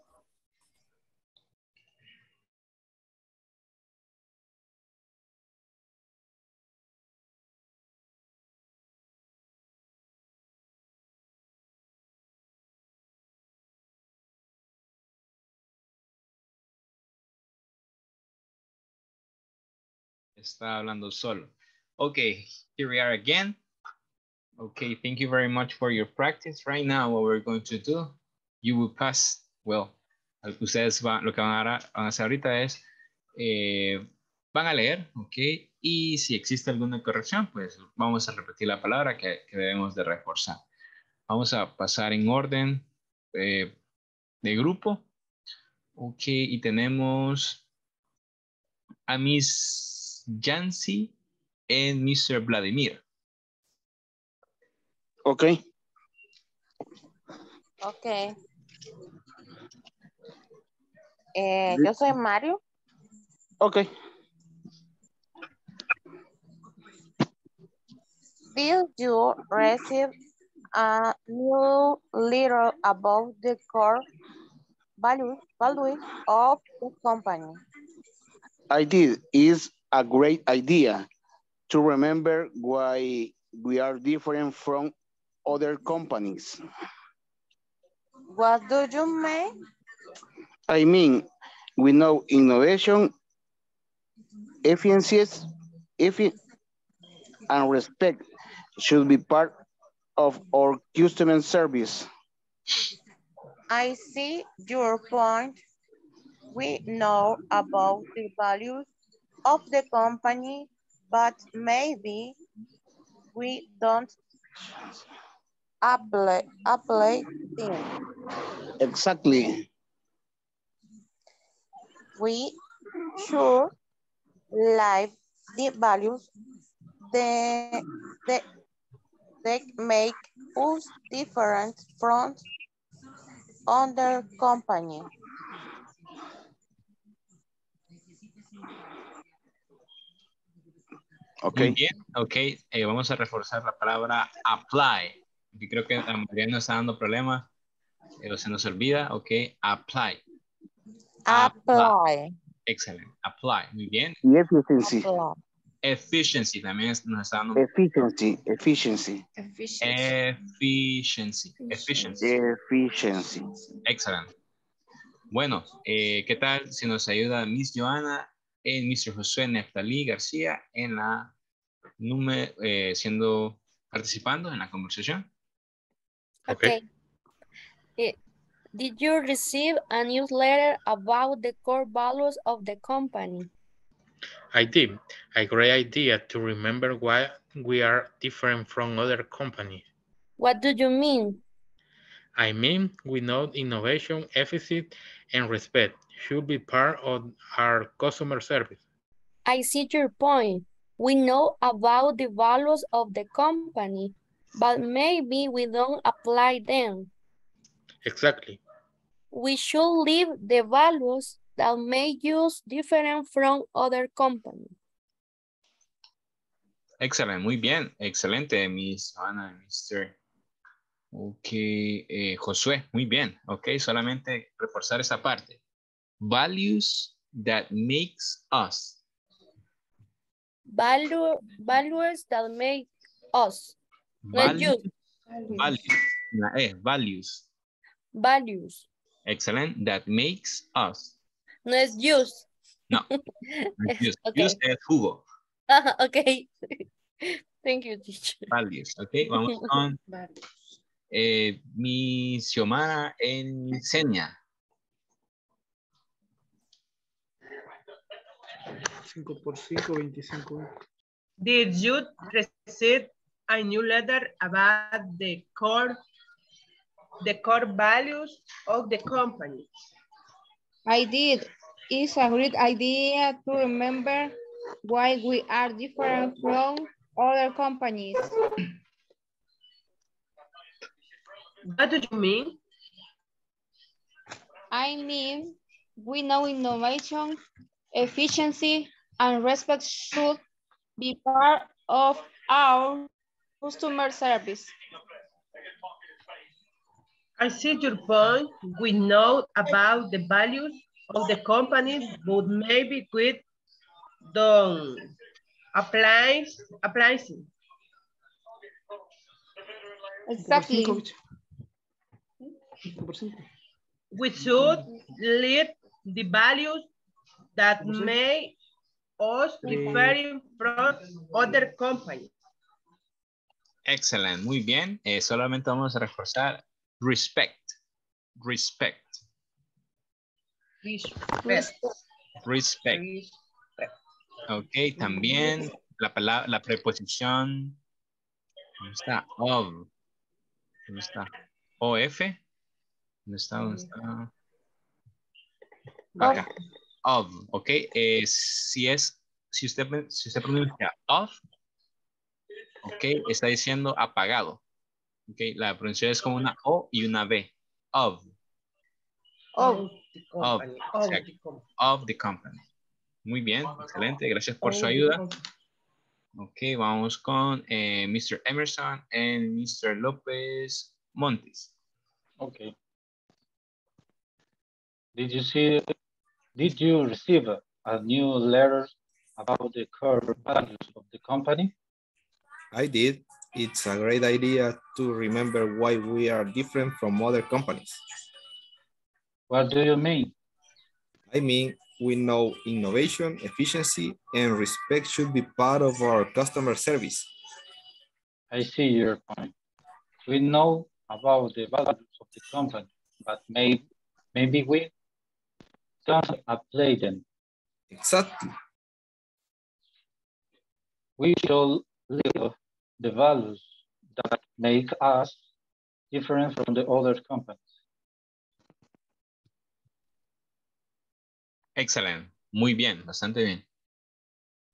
Está hablando solo. Okay, here we are again. Okay, thank you very much for your practice. Right now, what we're going to do, you will pass, well, ustedes van, lo que van a, van a hacer ahorita es, eh, van a leer, ok, y si existe alguna corrección, pues vamos a repetir la palabra que, que debemos de reforzar. Vamos a pasar en orden eh, de grupo. Ok, y tenemos a Miss Jancy and Mr. Vladimir. Ok. Ok. Eh, yo soy Mario. Ok. Did you receive a new little about the core value, value of the company? I did. It's a great idea to remember why we are different from other companies. What do you mean? I mean, we know innovation, efficiencies, effi and respect should be part of our customer service. I see your point. We know about the values of the company, but maybe we don't apply, apply them. Exactly. We should live the values that, that, that make us different from other company. Ok. Muy bien, ok. eh, vamos a reforzar la palabra apply. Creo que la mayoría nos está dando problemas. Pero se nos olvida, ok. Apply. Apply. Excelente. Apply. Muy bien. Y efficiency. Apply. Efficiency también es- nos está dando. Efficiency. Efficiency. Efficiency. Efficiency. Efficiency. Excelente. Bueno, eh, ¿qué tal si nos ayuda Miss Joana y Mr. Josué Neftalí García en la número, eh, siendo participando en la conversación? Okay. Eh, Did you receive a newsletter about the core values of the company? I did. A great idea to remember why we are different from other companies. What do you mean? I mean, we know innovation, efficiency, and respect should be part of our customer service. I see your point. We know about the values of the company, but maybe we don't apply them. Exactly. We should leave the values that make us different from other companies. Excelente, muy bien. Excelente, Miss Joana y Mr. Ok, eh, Josué, muy bien. Ok, solamente reforzar esa parte. Values that makes us. Value, values that make us. Not Values, you. values, values. Values. Excellent, that makes us. No es use. No, *laughs* no es use. Okay. Use es jugo. Okay. *laughs* Thank you, teacher. Values, ok. Vamos *laughs* con eh, mi Xiomara en 5 por 5, 25. Did you receive a new letter about the core, the core values of the company? I did. It's a great idea to remember why we are different from other companies. What do you mean? I mean, we know innovation, efficiency, and respect should be part of our customer service. I see your point. We know about the values of the company, but maybe we don't apply, apply. Exactly. We should lead the values that make us differing from other companies. Excelente, muy bien. Eh, solamente vamos a reforzar respect. Respect. Respect. Respect. Ok, también la palabra, la preposición. ¿Dónde está? Of. ¿Dónde está? OF. ¿Dónde está? ¿Dónde está? Acá. Of, ok. Eh, si es, si usted, si usted pronuncia of, ok, está diciendo apagado. Ok, la pronunciación es como una O y una B. Of. Of. Of. Of the company. Muy bien, excelente. Gracias por su ayuda. Ok, vamos con eh, Mr. Emerson y Mr. López Montes. Okay. Did you see, did you receive a new letter about the core values of the company? I did. It's a great idea to remember why we are different from other companies. What do you mean? I mean, we know innovation, efficiency, and respect should be part of our customer service. I see your point. We know about the values of the company, but maybe, maybe we don't apply them. Exactly. We should live the values that make us different from the other companies. Excelente. Muy bien, bastante bien.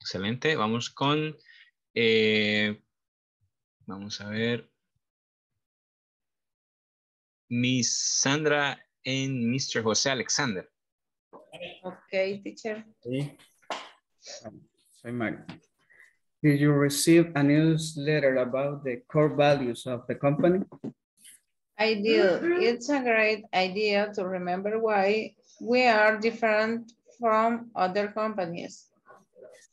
Excelente. Vamos con, eh, vamos a ver, Miss Sandra and Mr. José Alexander. Okay, teacher. Sí. Soy Mario. Did you receive a newsletter about the core values of the company? I did. It's a great idea to remember why we are different from other companies.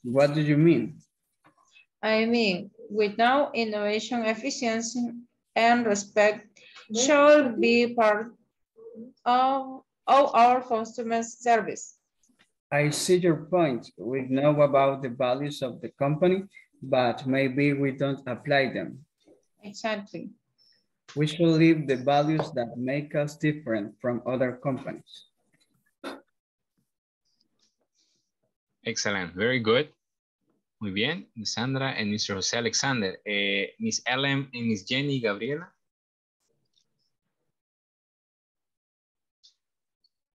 What do you mean? I mean, with now innovation, efficiency, and respect should be part of, of our customer service. I see your point. We know about the values of the company, but maybe we don't apply them. Exactly. We should live the values that make us different from other companies. Excellent, very good. Muy bien, Miss Sandra and Mr. José Alexander. Eh, Miss Ellen and Miss Jenny Gabriela.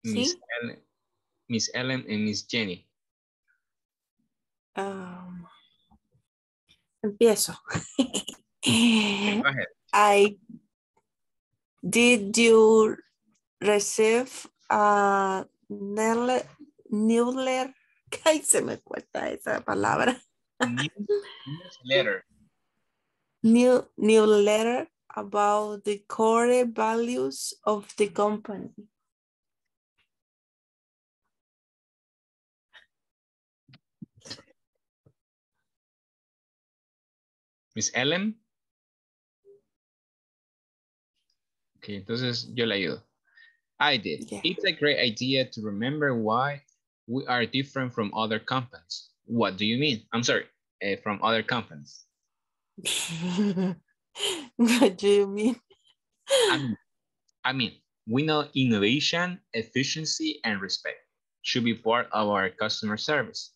Miss Sí. Ellen, Miss Ellen and Miss Jenny. Um, empiezo. I did you receive a newsletter? newsletter? *laughs* Ay, se me cuesta esa palabra. Letter. New newsletter about the core values of the company. Miss Ellen. Ok, entonces yo le ayudo. I did. It's a great idea to remember why we are different from other companies. What do you mean? I'm sorry, eh, from other companies. *laughs* what do you mean? I mean, I mean, we know innovation, efficiency, and respect should be part of our customer service.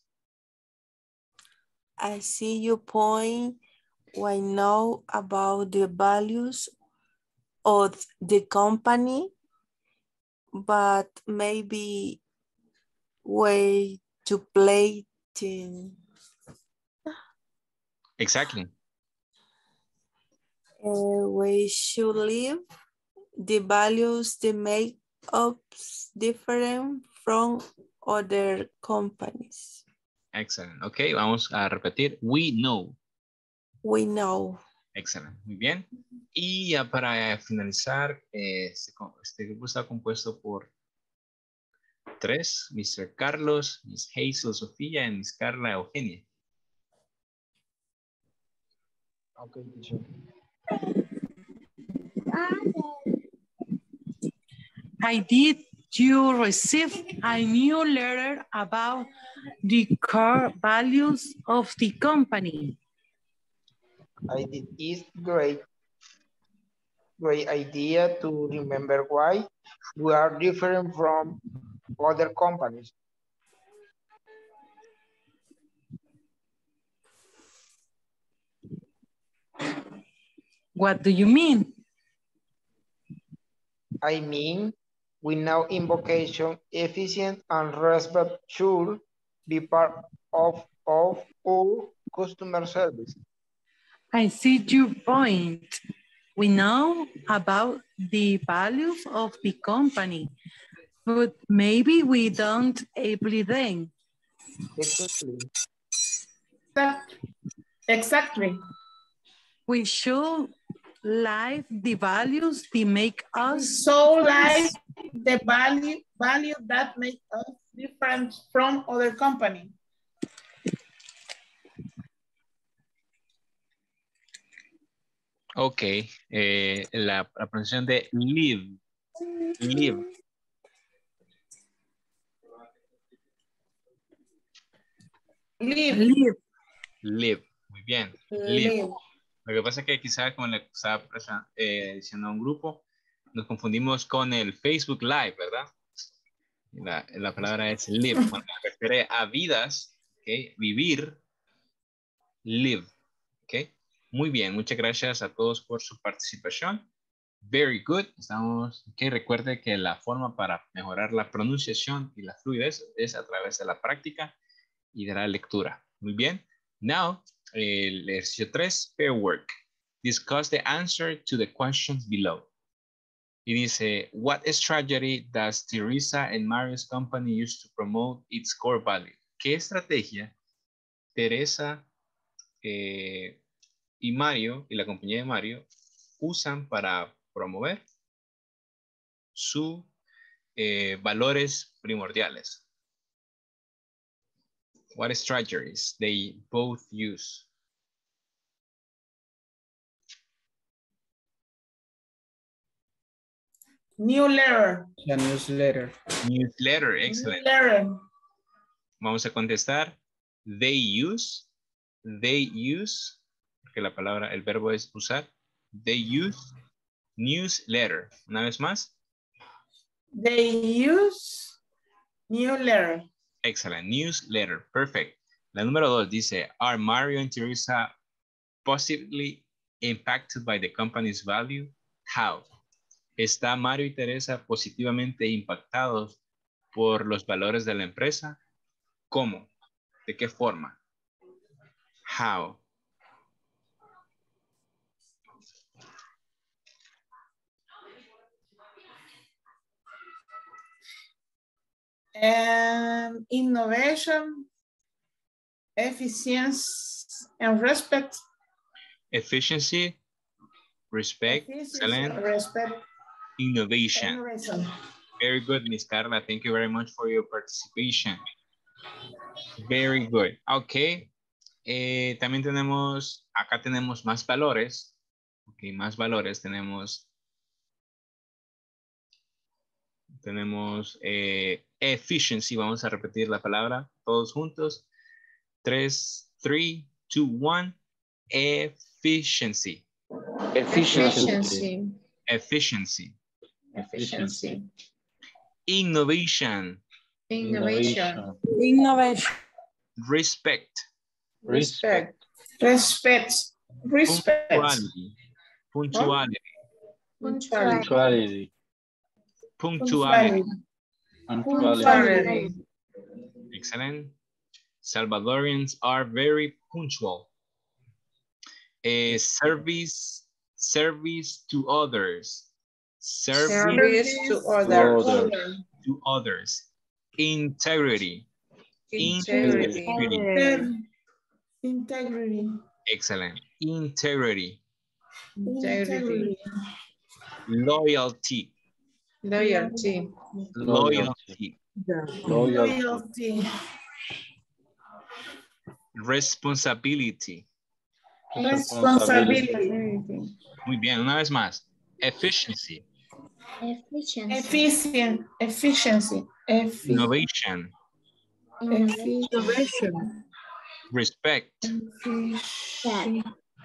I see your point. I know about the values of the company, but maybe way to play to Exactly. uh, we should live the values that make us different from other companies. Excellent. Ok, vamos a repetir. We know. We know. Excelente. Muy bien. Y ya para finalizar, eh, este, este grupo está compuesto por tres, Mr. Carlos, Miss Hazel Sofía y Miss Carla Eugenia. Okay, teacher. I did you receive a new letter about the core values of the company. I did is great. Great idea to remember why we are different from other companies. What do you mean? I mean, we know invocation efficient and respect should be part of, of all customer service. I see your point. We know about the values of the company, but maybe we don't apply them. Exactly. Exactly. We should live the values that make us So like the value, value that make us different from other company. Ok, eh, la, la pronunciación de live. Live. Live. live. Live. Muy bien. Live. Lo que pasa es que quizás como le estaba presa- eh, diciendo a un grupo, nos confundimos con el Facebook Live, ¿verdad? La, la palabra es live, cuando se refiere a vidas, vivir, live. ¿ok? Muy bien, muchas gracias a todos por su participación. Very good. Estamos, ok, recuerde que la forma para mejorar la pronunciación y la fluidez es a través de la práctica y de la lectura. Muy bien. Now, el ejercicio 3, pair work. Discuss the answer to the questions below. Y dice, what strategy does Teresa and Mario's company use to promote its core value? ¿Qué estrategia Teresa eh, y Mario y la compañía de Mario usan para promover sus valores primordiales? What strategies they both use? New letter. La newsletter. Newsletter, excellent. Letter. Vamos a contestar. They use. They use. Porque la palabra, el verbo es usar. They use newsletter. Una vez más. They use new letter. Excellent. Newsletter. Perfect. La número dos dice, are Mario and Teresa positively impacted by the company's value? How? ¿Está Mario y Teresa positivamente impactados por los valores de la empresa? ¿Cómo? ¿De qué forma? How? And innovation, efficiency, and respect. Efficiency, respect, excellent, Respect. innovation. Innovation. Very good, Miss Carla. Thank you very much for your participation. Very good. Ok. Eh, también tenemos, acá tenemos más valores. Ok, más valores. Tenemos, tenemos eh, efficiency. Vamos a repetir la palabra todos juntos. Tres, three, two, one. Efficiency. Efficiency. Efficiency. Efficiency. Innovation. Innovation. Innovation. Respect. Respect. Respect. Respect. Punctuality. Punctuality. Punctuality. Punctuality. Punctuality. Excellent. Salvadorians are very punctual. Eh, service, service to others. Service to others. to others. Integrity. Integrity. Integrity. Integrity. Excellent. Integrity. Integrity. Loyalty. Loyalty. Loyalty. Loyalty. Responsibility. Responsibility. Muy bien, una vez más. Efficiency. Efficiency. Efficient. Efficiency. Effi- Innovation. Innovation. respect,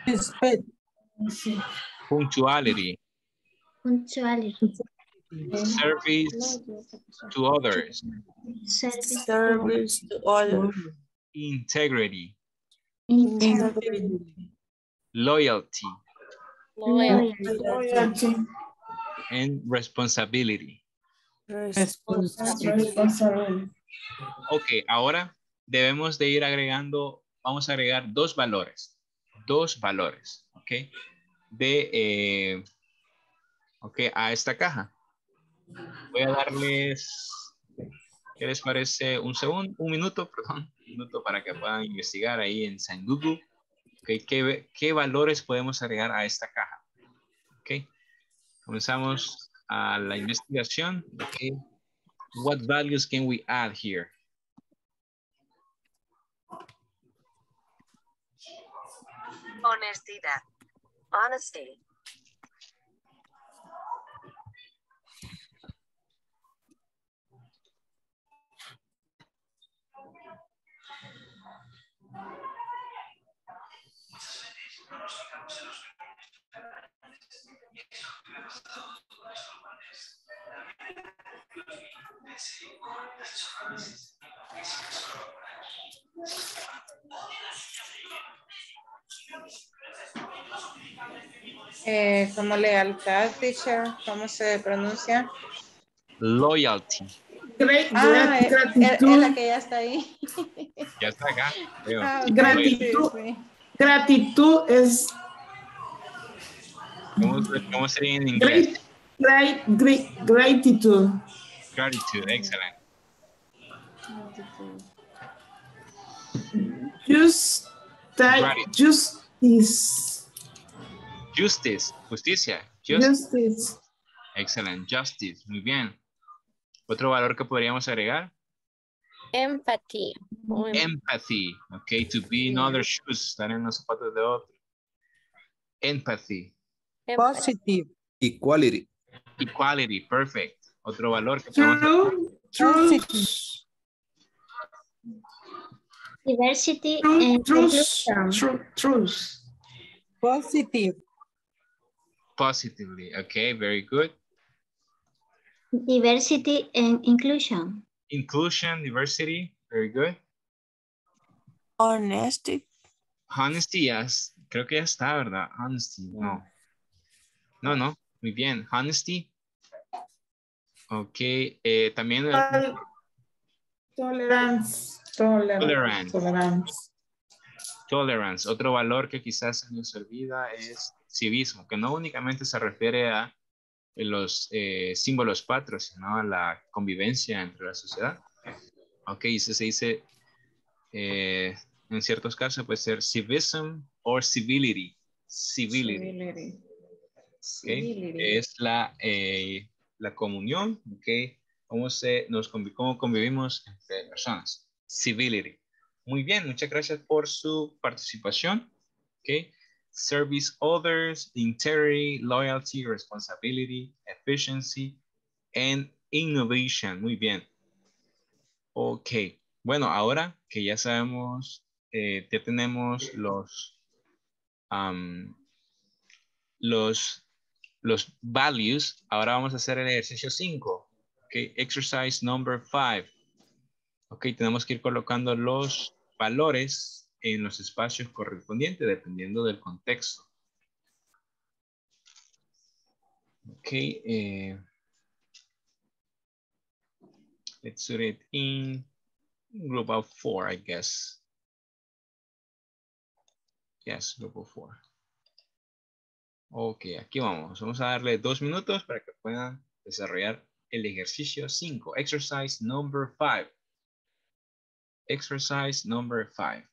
Respect. punctuality, Punctuality. Service to others, Service. To all. integrity, Integrity. loyalty, Loyalty. and responsibility. Responsibility. Ok, ahora debemos de ir agregando, vamos a agregar dos valores, dos valores, ok, de, eh, ok, a esta caja. Voy a darles, ¿qué les parece? Un segundo, un minuto, perdón, minuto para que puedan investigar ahí en San Google, ok, ¿qué, qué valores podemos agregar a esta caja? Ok, comenzamos a la investigación, ok. What values can we add here? Honestidad. Honesty. Eh, como lealtad, teacher, ¿cómo se pronuncia? Loyalty. Ah, es, es- es la que ya está ahí. Ya está acá. veo. Ah, Gratitud. sí, sí. Gratitud es ¿Cómo, cómo sería en inglés? great, great, great, gratitude. Gratitude, excellent. Just, Gratitude. justice. Justice, justicia. Justice. Justice. Excellent, justice. Muy bien. Otro valor que podríamos agregar, Empathy. em- empathy. Okay, to be in other shoes, estar en los zapatos de otro. Empathy. Positive. Equality. Equality, perfect. Otro valor que podemos agregar. True, Diversity true, and inclusion. true, truth. Positive. Positively. Okay, very good. Diversity and inclusion. Inclusion, diversity, very good. Honesty. Honesty, yes. Creo que ya está, ¿verdad? Honesty, no. No, no. Muy bien. Honesty. Ok. eh, también el- Tol- Tolerance. Tolerance. Tolerance. Tolerance. tolerance. Otro valor que quizás se nos olvida es civismo, que no únicamente se refiere a los eh, símbolos a la convivencia entre la sociedad. Ok, eso se dice, eh, en ciertos casos puede ser civism or civility. Civility. Civility. ¿ok? Civility. Es la, eh, la comunión, ¿ok? Cómo, se, nos convi- cómo convivimos entre personas. Civility. Muy bien, muchas gracias por su participación. ¿ok? Service others, integrity, loyalty, responsibility, efficiency, and innovation. Muy bien. Ok. Bueno, ahora que ya sabemos, eh, ya tenemos los, los, los values, ahora vamos a hacer el ejercicio 5. Ok, exercise number 5. Ok, tenemos que ir colocando los valores en los espacios correspondientes dependiendo del contexto. Ok, eh, let's put it in global 4, I guess. Yes, global 4. Ok, aquí vamos. Vamos a darle dos minutos para que puedan desarrollar el ejercicio 5. Exercise number 5. Exercise number 5.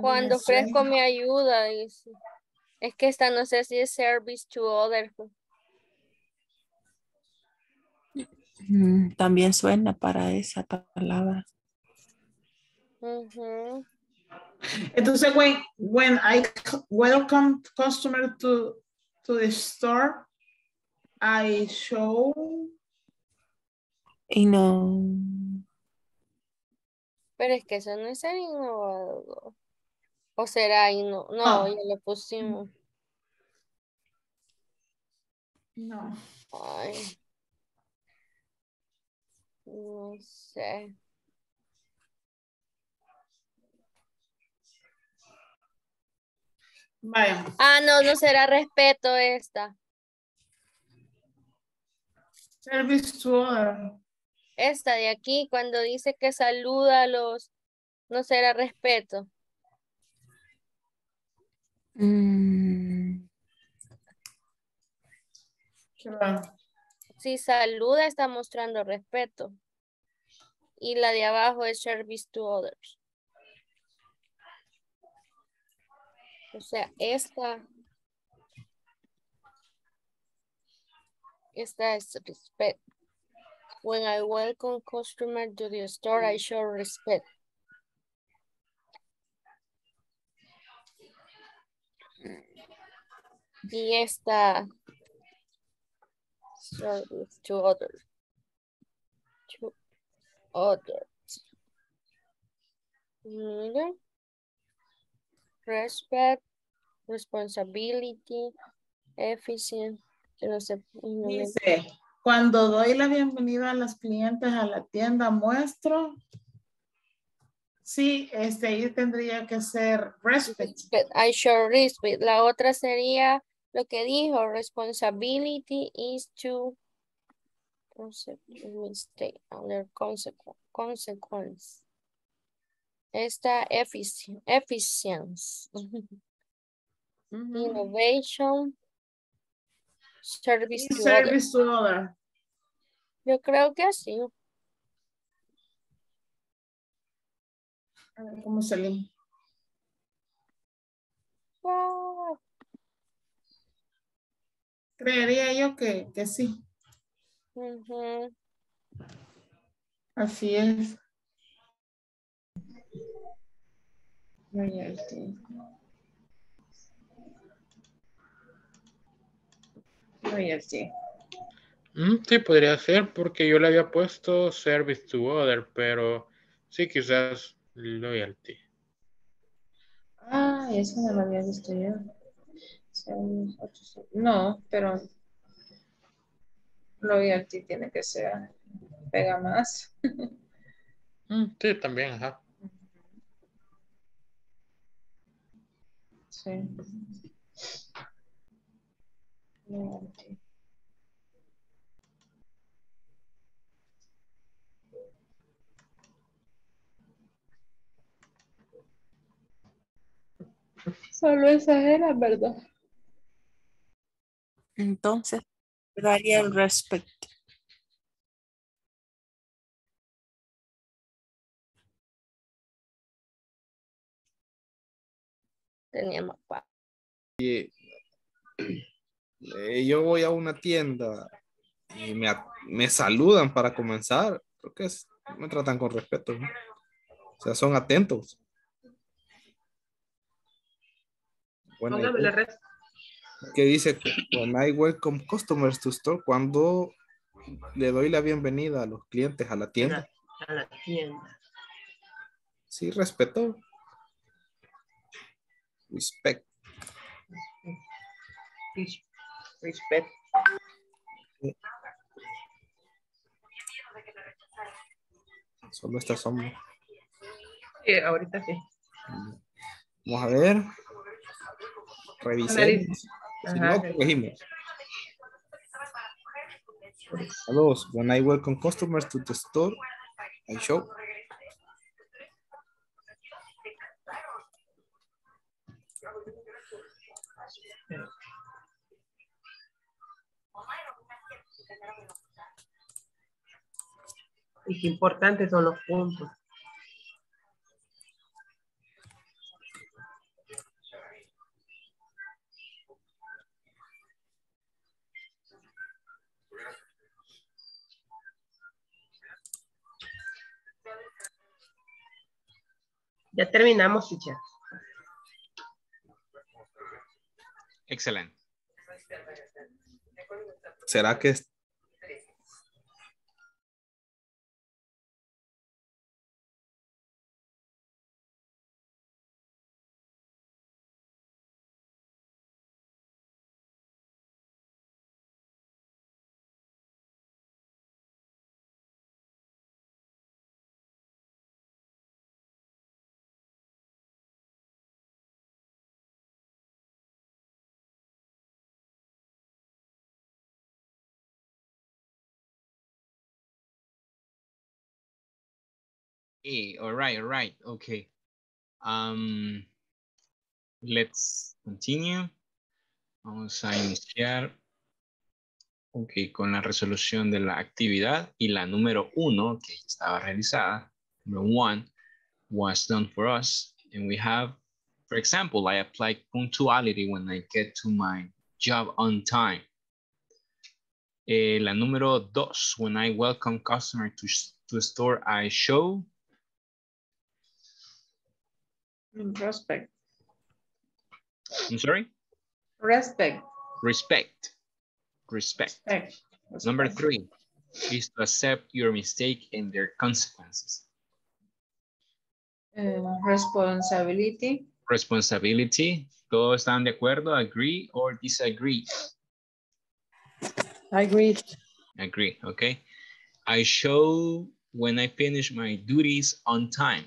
Cuando ofrezco mi ayuda, dice. Es que esta no sé si es service to other. Mm, También suena para esa palabra. Entonces, when, when I welcome customer to, to the store, I show, Y no. Pero es que eso no es ser innovador. O será inno No, No. ya lo pusimos. no. Ay. No sé. Vaya, Ah, no, no será respeto esta. service to other. Esta de aquí, cuando dice que saluda a los, no será respeto. Mm, Si saluda, está mostrando respeto. Y la de abajo es service to others. O sea, esta. Esta es respect. When I welcome customer to the store, I show respect. Y esta to others. To others. Mira. Respect, responsibility, efficient. No sé. no me- Dice, cuando doy la bienvenida a los clientes a la tienda, muestro. Sí, este ahí tendría que ser respect. I show respect. La otra sería lo que dijo, responsibility is to mistake under consequence. consequence. Esta efficient, efficiency. *laughs* Innovation. Service to service to other. Yo creo que así. A ver cómo salí. Ah, Creería yo que, que sí. ujú. Así es. Royalty. Mm, sí, podría ser porque yo le había puesto service to other, pero sí, quizás loyalty. Ah, eso no lo había visto yo. No, pero loyalty tiene que ser, pega más. *laughs* Mm, sí, también, ajá. Sí. Solo esa era, ¿verdad? Entonces, daría el respect. Teníamos pa. Eh, eh, yo voy a una tienda y me, me saludan para comenzar. Creo que es- me tratan con respeto. ¿no? O sea, son atentos. Buena Póngame la. Que dice when I welcome customers to store cuando le doy la bienvenida a los clientes a la tienda. A la tienda. Sí, respeto. Respect. Res- Respect. Solo estas son. Sí, ahorita sí. Vamos a ver. Revisemos. Si no, corregimos. Dos. When I welcome customers to the store, I show. Y qué importantes son los puntos. Ya terminamos, teacher. Excelente. ¿Será que es- Eh, all right, all right, okay. Um, let's continue. Vamos a iniciar. Ok, con la resolución de la actividad y la número uno que estaba realizada. Number one was done for us. And we have, for example, I apply punctuality when I get to my job on time. Eh, la número dos, when I welcome customer to, to store, I show Respect. I'm sorry? Respect. Respect. Respect. Respect. Number three is to accept your mistake and their consequences. Eh, responsibility. Responsibility. ¿Todos están de acuerdo? Agree or disagree? Agreed. Agree, okay. I show when I finish my duties on time.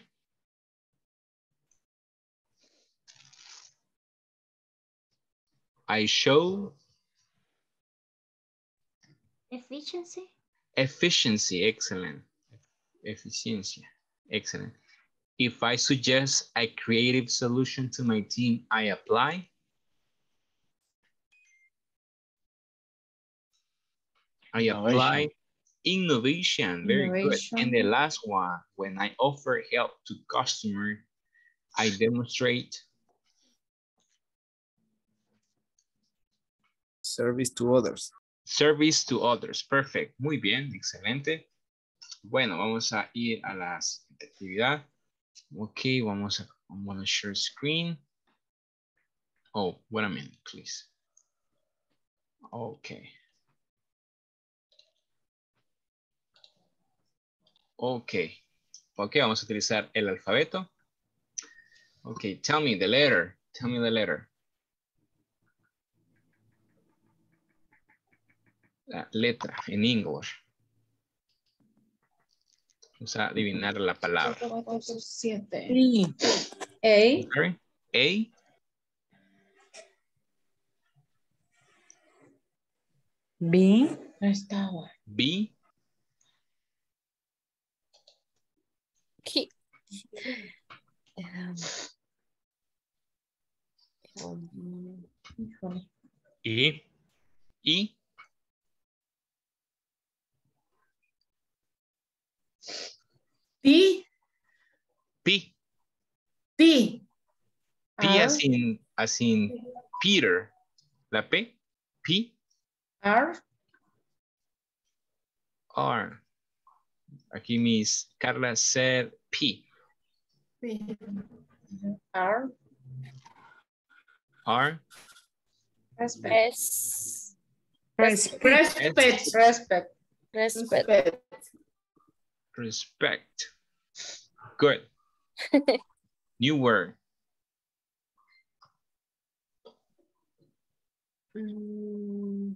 I show Efficiency. efficiency, excellent. Efficiency, excellent. If I suggest a creative solution to my team, I apply. I apply innovation, very good. And the last one, when I offer help to customer, I demonstrate service to others. service to others. Perfect, muy bien, excelente. Bueno, vamos a ir a la siguiente actividad. Ok, vamos a, share screen. Oh, wait a minute, please. Okay. Ok. Ok, vamos a utilizar el alfabeto. Okay, tell me the letter. Tell me the letter. La letra en English. Vamos a adivinar la palabra. Siete. A. Sorry. A, B. No estaba. B. E, E, T, P. T. P R. as in, as in Peter. La P, P, R. R. Aquí Miss Carla said P. R. R, Respect. Es Respect. Respect. Respect. respect. Respect. Good. *laughs* New word. Mm,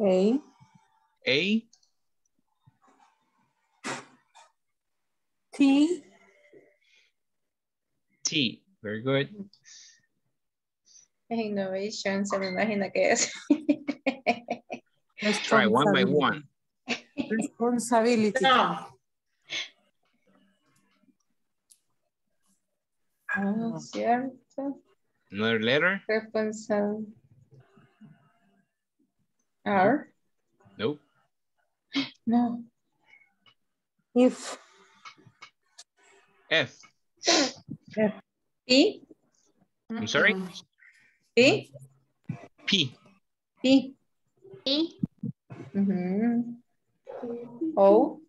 A. A, T. T. Very good. Innovation, se me imagina que es. Let's try one by one. Responsibility. No. Ah, cierto. Another letter? Responsable. R. Nope. No. If. F. P. I'm sorry? P. P. P. E. Ujú. O.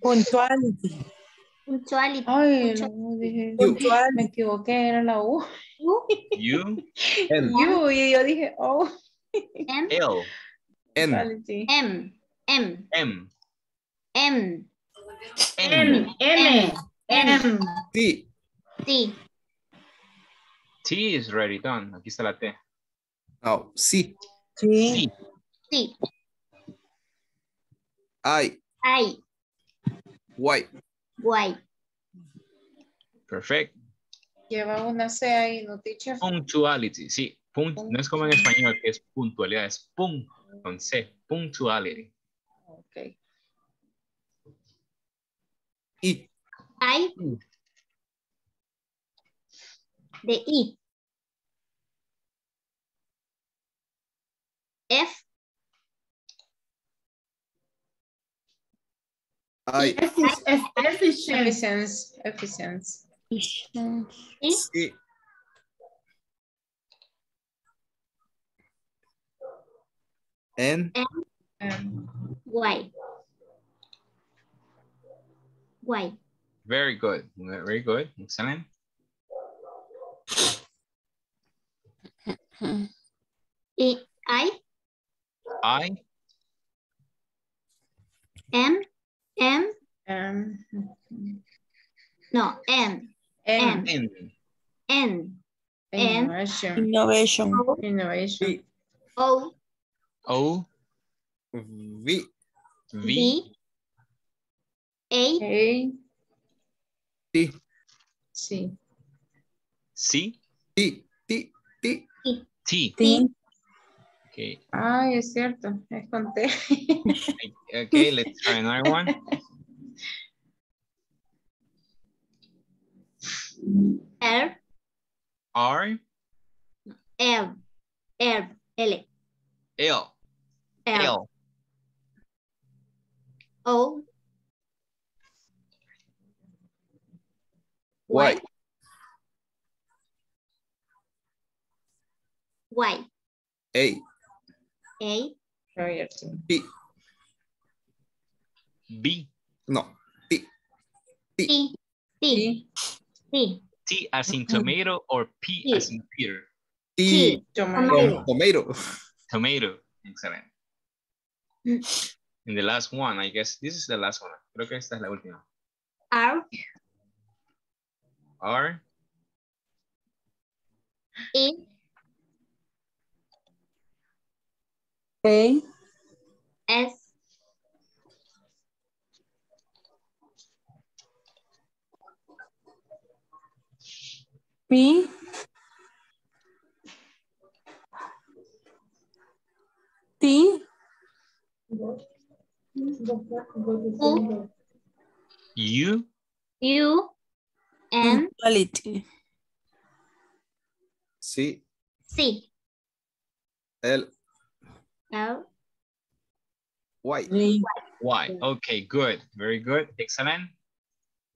Punctuality. Punctuality. Ay, no, dije, Puntual. me equivoqué, era la U. You, U, y yo dije, oh. M, L, N, Punctuality. M, M, M, M, N. N, N. T, T, T is already done. Aquí está la T. no, C, C, Sí. I, I, Y, Y. Perfect. Lleva una C ahí, ¿no, teacher? Punctuality. Sí, punct no es como en español que es puntualidad, es pun con C. Punctuality. Ok. I, I, the E. F, I, Effic- eff- Efficient. Efficiency. Efficiency. E, C, N, Um, Y. Y. Very good. Very good. Excellent. E, I, I, M, M, M. no, M, N. N, N, N, Innovation. Innovation. Innovation. O, O, V, V, V, A, A, T, C. C, T, T, T, T. T, Okay. Ay, es cierto, es con T. Okay, let's try another one. R, R, L, L, L, L, L, O, Y, Y, A, A. T, B, no, T, T, T, T, T as in tomato or P T. as in Peter? T, T, Tomato. tomato, Tomato. Excellent. And the last one, I guess. This is the last one. Creo que esta es la última. R, R, E, A, S, P, T, U, U, U, N, Punctuality. C, C, L, L, Y. Y. Okay, good. Very good. Excellent.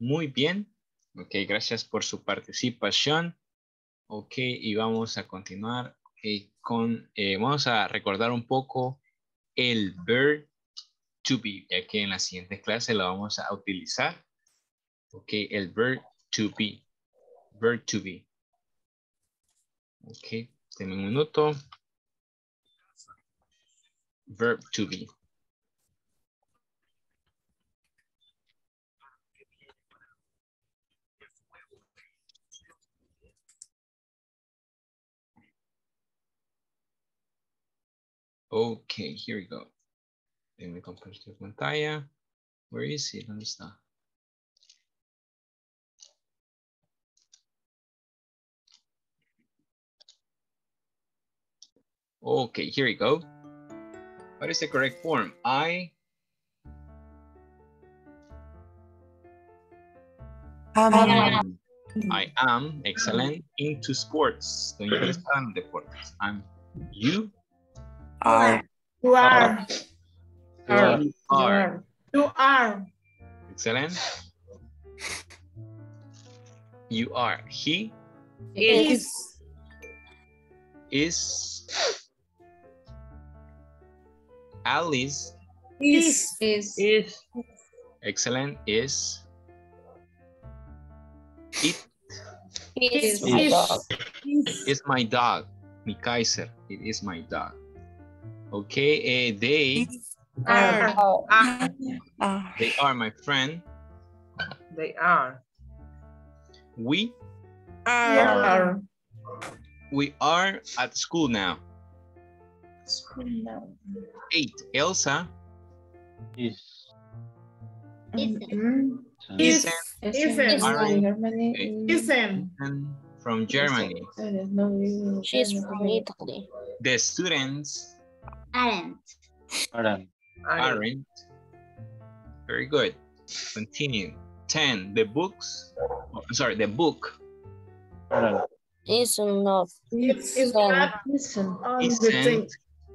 Muy bien. Ok, gracias por su participación. Ok, y vamos a continuar ok, con, eh, vamos a recordar un poco el verb to be, ya que en la siguiente clase lo vamos a utilizar. Ok, el verb to be. Verb to be. Ok, denme un minuto. Verb to be. Okay, here we go. Déjenme compartir pantalla. Where is it? ¿Dónde está? Okay, here we go. What is the correct form? I am. I am excellent into sports. Estoy interesado en deportes. I'm you Are. You are. are. You are. are. You are. Excellent. You are. He Is. is. Alice Is. Is. Is. Excellent is it Is Is- my dog. is my dog. Mi Kaiser. It is my dog. Okay, eh, they Are. Are. they are my friend. They are. We Are. we are at school now. Eight. Elsa Is. Is, Ethan Ethan, Okay. Ethan, from Germany. She's from Italy. The students Aren't. Aran. aren't. Very good. Continue. 10. The books. oh, sorry, the book Aran. Is not. it's, it's Son. not on the isn't,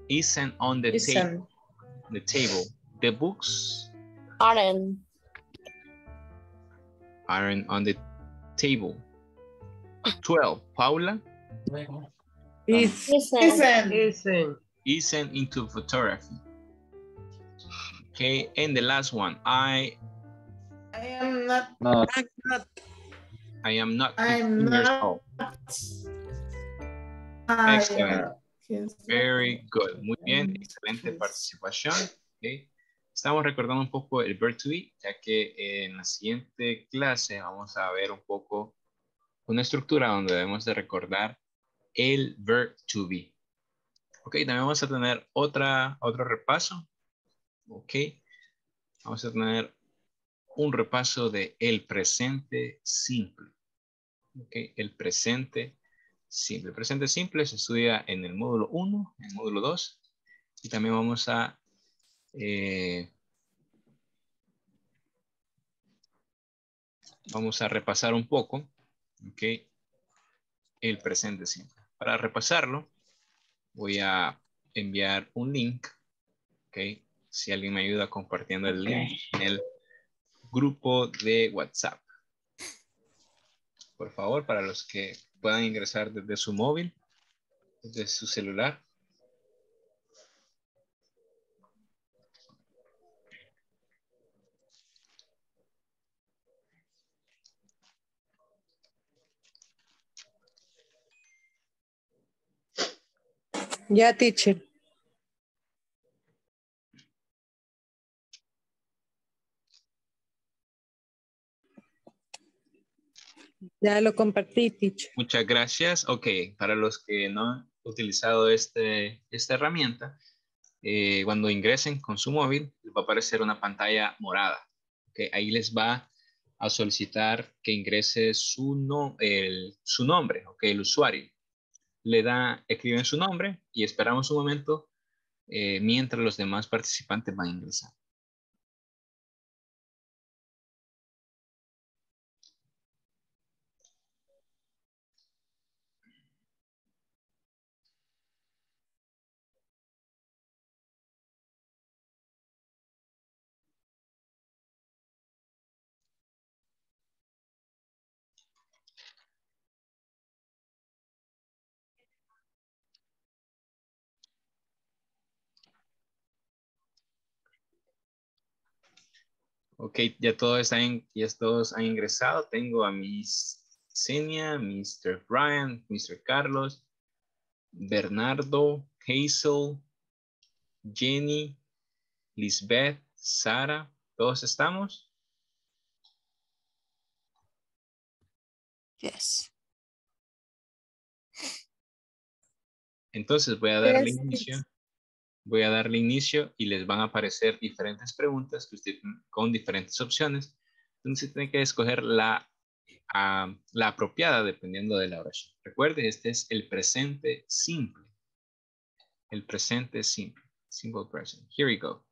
isn't on the table. The table. The books Aren't. aren't on the table. 12. Paula Is, Isn't. Isn't. isn't into photography. Okay, and the last one. I I am not, Not. I'm not, I am not I'm not- old. I, Excellent. Very good. Muy bien. Excelente participación. Ok. Estamos recordando un poco el verb to be, ya que en la siguiente clase vamos a ver un poco una estructura donde debemos de recordar el verb to be. Ok, también vamos a tener otra, otro repaso. Ok. Vamos a tener un repaso de el presente simple. Ok, el presente simple. El presente simple se estudia en el módulo 1, en el módulo 2. Y también vamos a eh, vamos a repasar un poco, ok, el presente simple. Para repasarlo, voy a enviar un link, ok, si alguien me ayuda compartiendo el link en el grupo de WhatsApp. Por favor, para los que puedan ingresar desde su móvil, desde su celular. Ya, teacher. Ya lo compartí, teacher. Muchas gracias. Ok, para los que no han utilizado este, esta herramienta, eh, cuando ingresen con su móvil, les va a aparecer una pantalla morada. Ok, ahí les va a solicitar que ingrese su, no, el, su nombre, ok, el usuario. Le da, escriben su nombre y esperamos un momento eh, mientras los demás participantes van a ingresar. Ok, ya todos, están, ya todos han ingresado. Tengo a Miss Senia, Mr. Brian, Mr. Carlos, Bernardo, Hazel, Jenny, Lisbeth, Sara. ¿Todos estamos? Yes. Entonces voy a darle Yes, inicio. Voy a darle inicio y les van a aparecer diferentes preguntas usted, con diferentes opciones. Entonces tiene que escoger la, ah, la apropiada dependiendo de la oración. Recuerde, este es el presente simple. El presente simple. Simple present. Here we go.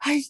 Ay.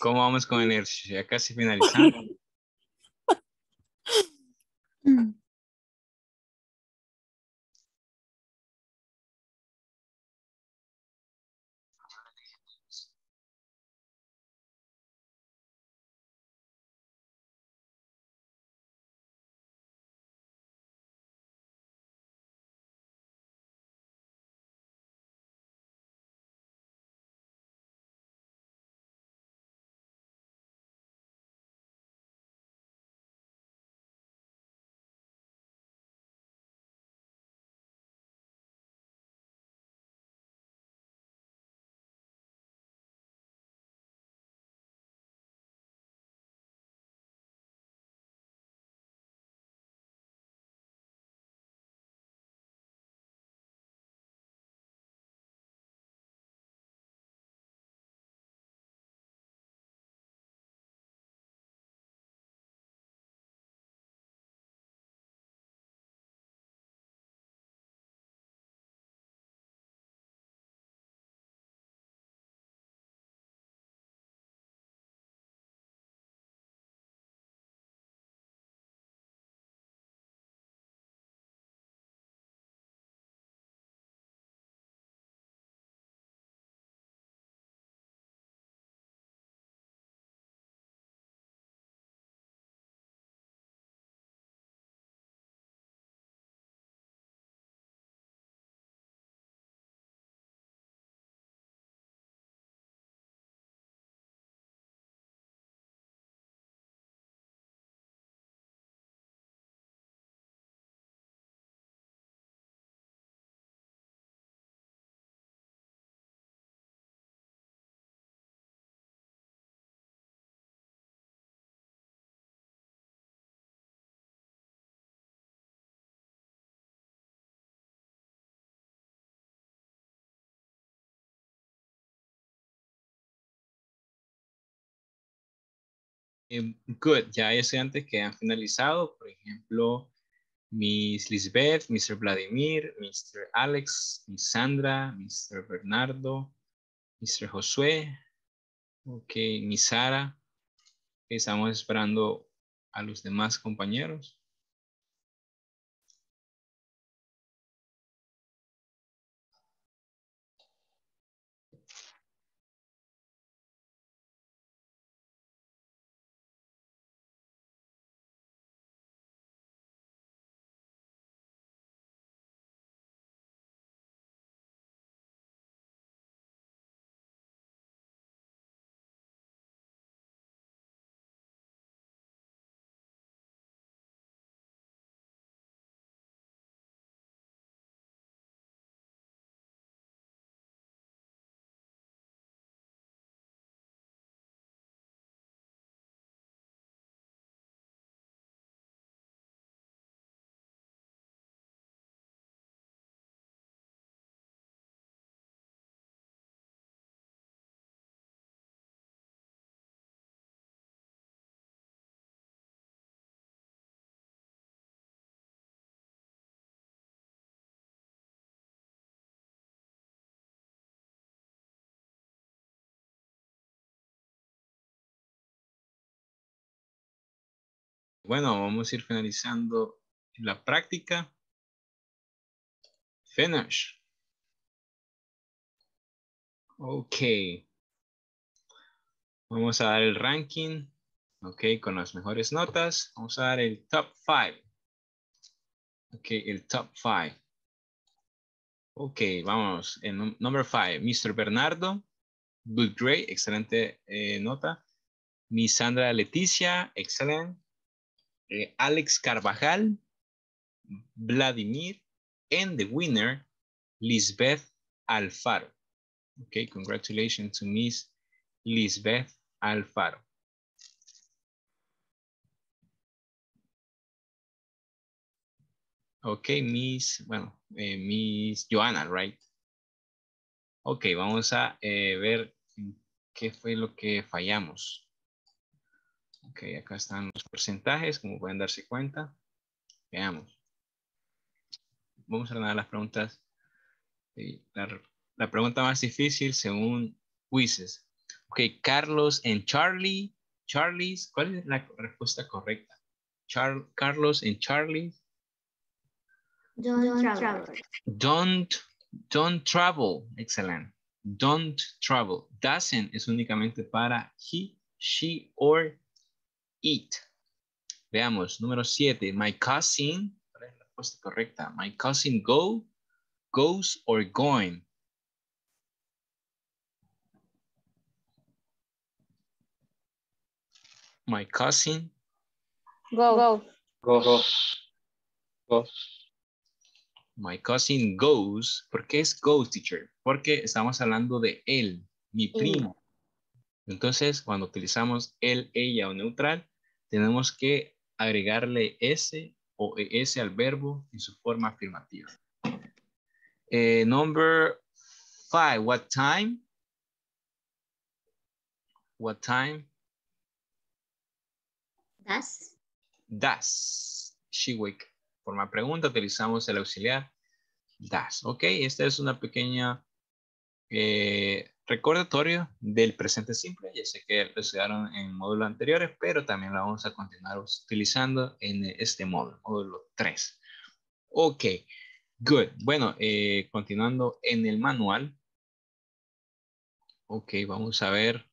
¿Cómo vamos con el ejercicio? Ya casi finalizando. *laughs* good, ya hay estudiantes que han finalizado, por ejemplo, Miss Lisbeth, Mr. Vladimir, Mr. Alex, Miss Sandra, Mr. Bernardo, Mr. Josué, ok, Miss Sara. Estamos esperando a los demás compañeros. Bueno, vamos a ir finalizando la práctica. Finish. Ok. Vamos a dar el ranking. Ok, con las mejores notas. Vamos a dar el top 5. Ok, el top 5. Ok, vamos. El number 5, Mr. Bernardo. Good grade, excelente eh, nota. Miss Sandra Leticia, excelente. Eh, Alex Carvajal, Vladimir, and the winner, Lisbeth Alfaro. Okay, congratulations to Miss Lisbeth Alfaro. Ok, Miss, bueno, eh, Miss Joana, right? Ok, vamos a eh, ver qué fue lo que fallamos. Ok, acá están los porcentajes, como pueden darse cuenta. Veamos. Vamos a ordenar las preguntas. La, la pregunta más difícil según quizzes. Ok, Carlos en Charlie. Charlie's, ¿cuál es la respuesta correcta? Carlos en Charlie. Don't, travel. Don't, don't travel. Excellent. Don't travel. Doesn't es únicamente para he, she, or it. Veamos, número siete. My cousin, ¿cuál es la respuesta correcta? My cousin go, goes, or going. My cousin. Go. Go. Go. Go. Go. My cousin goes. ¿Por qué es goes, teacher? Porque estamos hablando de él, mi primo. Entonces, cuando utilizamos él, ella o neutral, tenemos que agregarle ese o ese al verbo en su forma afirmativa. Eh, number five, what time? What time? Das. Das. She wake. Forma pregunta, utilizamos el auxiliar das. Ok, esta es una pequeña eh, recordatorio del presente simple. Ya sé que lo estudiaron en módulos anteriores, pero también lo vamos a continuar utilizando en este módulo, módulo 3. Ok, good. Bueno, eh, continuando en el manual. Ok, vamos a ver.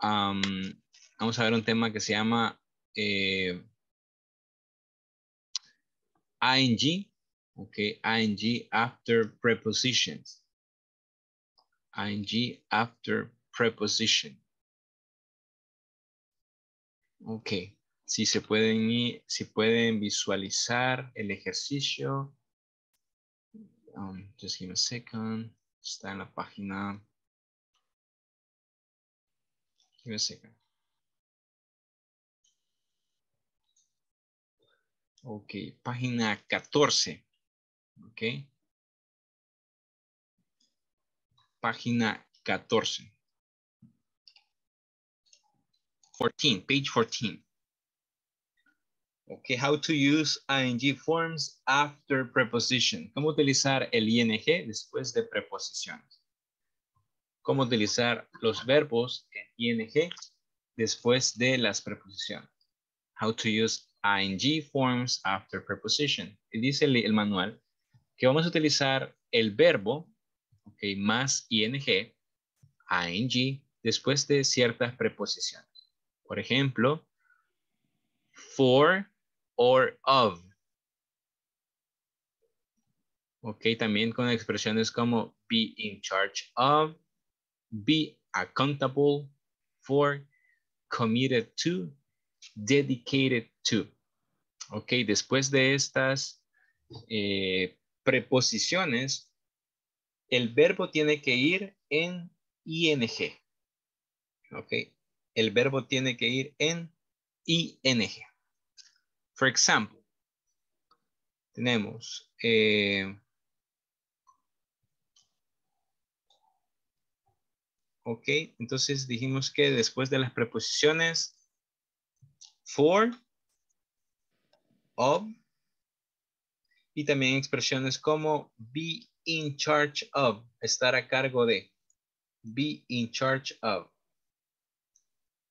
vamos a ver un tema que se llama eh, ing. Ok, ing after prepositions. Ing after preposition. Ok, si se pueden, si pueden visualizar el ejercicio. Um, just give me a second. Está en la página. Give me a second. Ok, página 14. Ok. Página 14. 14, page 14. Okay, how to use ing forms after preposition. ¿Cómo utilizar el ing después de preposiciones? ¿Cómo utilizar los verbos en ing después de las preposiciones? How to use ing forms after preposition. Y dice el, el manual que vamos a utilizar el verbo okay, más ing, ing, después de ciertas preposiciones. Por ejemplo, for or of. Ok, también con expresiones como be in charge of, be accountable for, committed to, dedicated to. Ok, después de estas eh, preposiciones, el verbo tiene que ir en ing. Ok, el verbo tiene que ir en ing. For example, tenemos eh, ok, entonces dijimos que después de las preposiciones for, of, y también expresiones como be in charge of, estar a cargo de, be in charge of.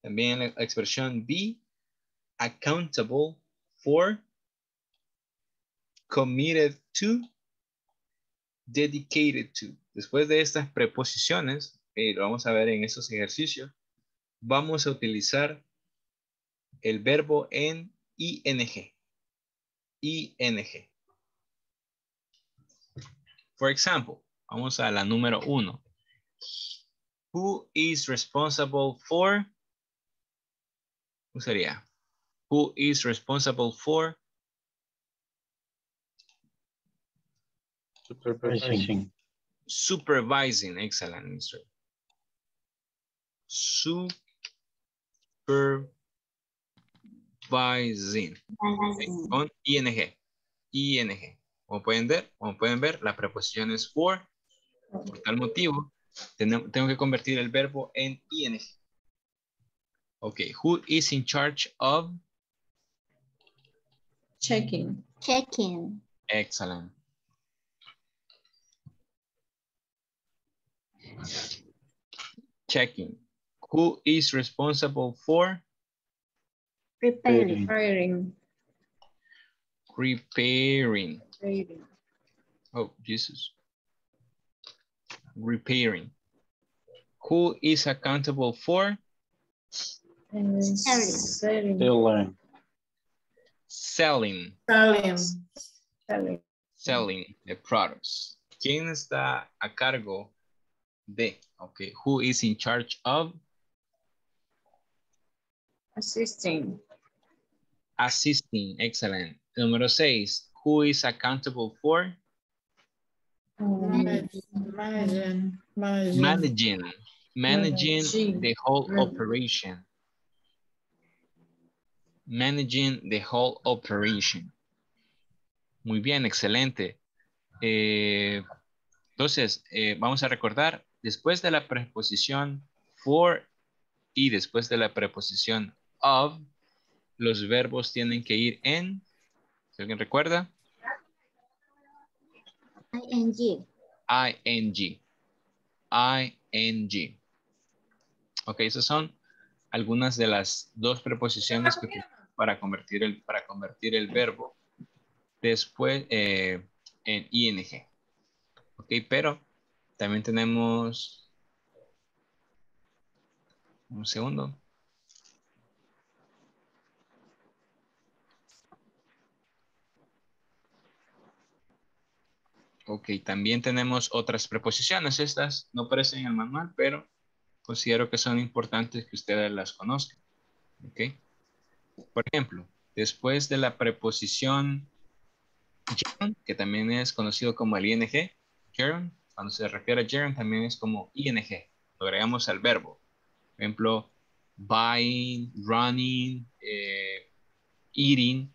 También la expresión be accountable for, committed to, dedicated to. Después de estas preposiciones, eh, lo vamos a ver en estos ejercicios, vamos a utilizar el verbo en ing. ing. For example, vamos a la número uno. Who is responsible for? ¿Cómo sería? Who is responsible for? Supervising. Supervising, excellent, Mr. Supervising. Con ing. ing. Como pueden ver, como pueden ver, la preposición es for. Por tal motivo, tengo, tengo que convertir el verbo en ing. Ok, who is in charge of? Checking. Checking. Excellent. Checking. Who is responsible for? Preparing. Preparing. Repairing. Preparing. Oh, Jesus. Repairing. Who is accountable for? And Selling. Selling. Selling. Selling. Selling. Selling the products. ¿Quién está a cargo de? Okay. Who is in charge of? Assisting. Assisting. Excellent. Número seis. Who is accountable for? Managing. Managing. Managing. The whole operation. Managing the whole operation. Muy bien, excelente. Eh, entonces, eh, vamos a recordar, después de la preposición for y después de la preposición of, los verbos tienen que ir en, ¿si alguien recuerda? Ing. ing. ing. Ok, esas son algunas de las dos preposiciones que para convertir el, para convertir el verbo después eh, en ing. Ok, pero también tenemos un segundo. Ok, también tenemos otras preposiciones. Estas no aparecen en el manual, pero considero que son importantes que ustedes las conozcan. Ok. Por ejemplo, después de la preposición gerund, que también es conocido como el ing, gerund, cuando se refiere a gerund también es como ing. Lo agregamos al verbo. Por ejemplo, buying, running, eh, eating.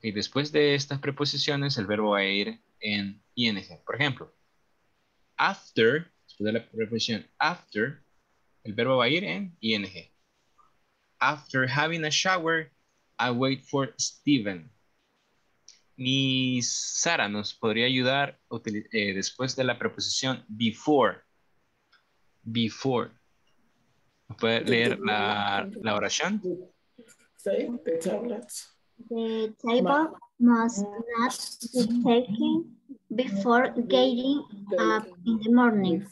Y después de estas preposiciones, el verbo va a ir en ing. Por ejemplo, after, después de la preposición after, el verbo va a ir en ing. After having a shower, I wait for Steven. Ni Sara nos podría ayudar eh, después de la preposición before. Before. ¿Me ¿Puede leer la, la oración? Say the tablets. The table must not be taken before getting up in the morning.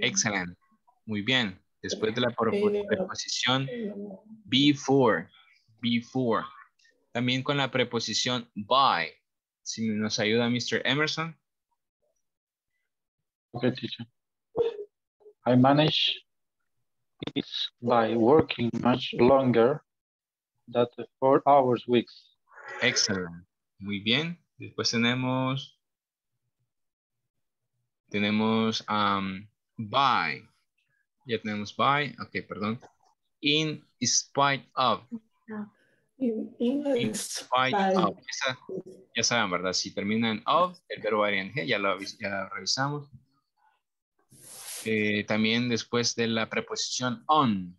Excelente. Muy bien. Después de la prepo- preposición before. Before. También con la preposición by. Si nos ayuda Mr. Emerson. Okay, teacher. I manage it by working much longer than the four hours weeks. Excellent. Muy bien. Después tenemos. Tenemos um, by. Ya tenemos by. Ok, perdón. In spite of. In, In spite of. Esa, ya saben, ¿verdad? Si termina en of, el verbo va en ya lo, ya lo revisamos. Eh, también después de la preposición on.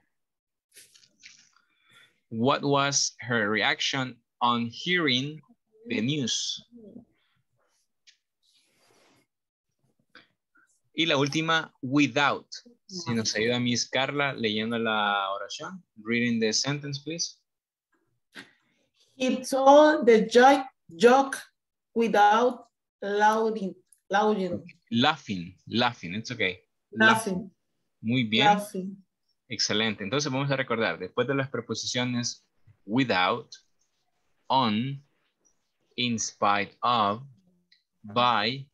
What was her reaction on hearing the news? Y la última, without. Si nos ayuda Miss Carla leyendo la oración. Reading the sentence, please. He told the joke, joke without louding, louding, Laughing, laughing, it's okay. laughing, Muy bien. laughing. Excelente. Entonces vamos a recordar, después de las preposiciones without, on, in spite of, by,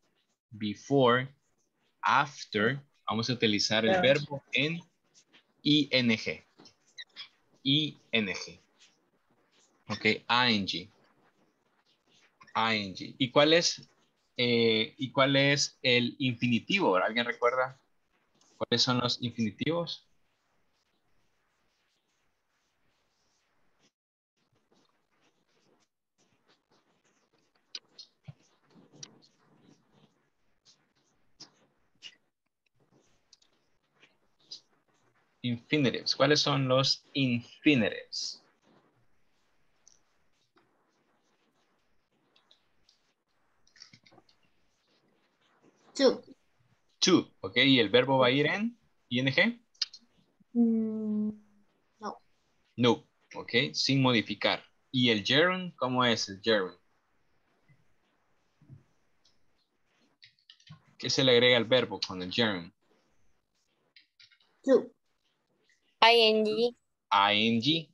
before, after, vamos a utilizar el verbo en ing. ing. Ok, ing. ing. ¿Y cuál es, eh, ¿y cuál es el infinitivo? ¿Alguien recuerda cuáles son los infinitivos? Infinitives. ¿Cuáles son los infinitives? To. To, ok, y el verbo va a ir en ing? Mm, no. No, ok, sin modificar. ¿Y el gerund? ¿Cómo es el gerund? ¿Qué se le agrega al verbo con el gerund? To. Ing, ing.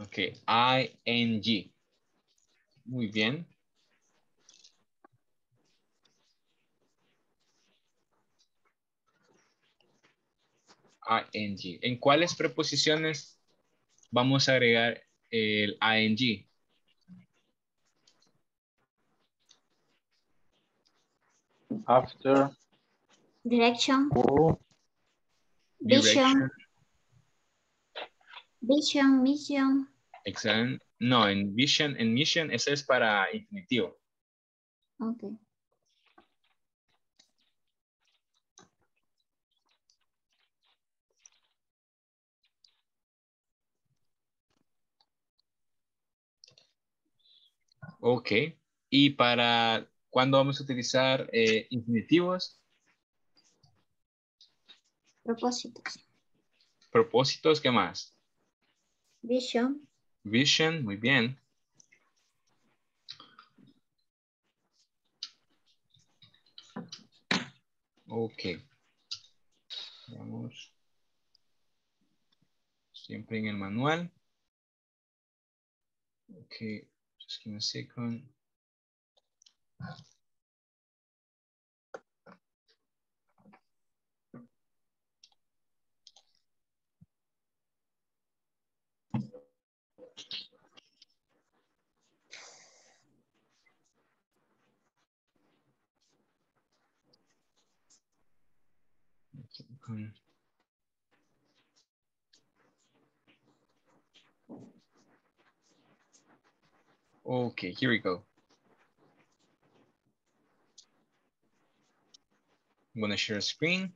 Ok, ing. Muy bien. ing. ¿En cuáles preposiciones vamos a agregar el ing? After, Direction. Vision. Vision, mission. Excellent. No, en vision, en mission, ese es para infinitivo. Okay. Ok. ¿Y para cuándo vamos a utilizar eh, infinitivos? Propósitos. Propósitos, ¿qué más? Vision. Vision, muy bien. Ok. Vamos. Siempre en el manual. Ok. Just give me a second. Con- Okay, here we go. I'm gonna share a screen.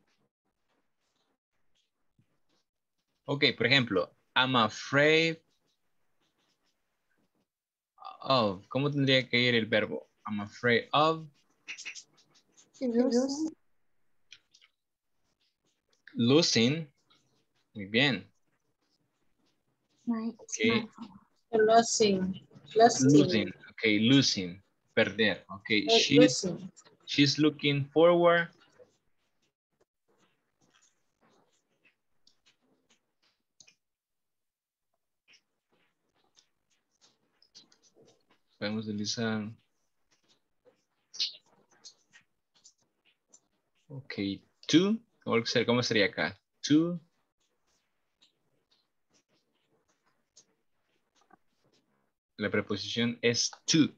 Ok, por ejemplo, I'm afraid of. ¿Cómo tendría que ir el verbo? I'm afraid of. Losing. Muy bien. Okay. Losing. Losing. Losing. Okay, losing. Perder. Okay, Eh, she's, losing. she's looking forward. Podemos utilizar. Ok, to. ¿Cómo ser- ¿Cómo sería acá? To. La preposición es to.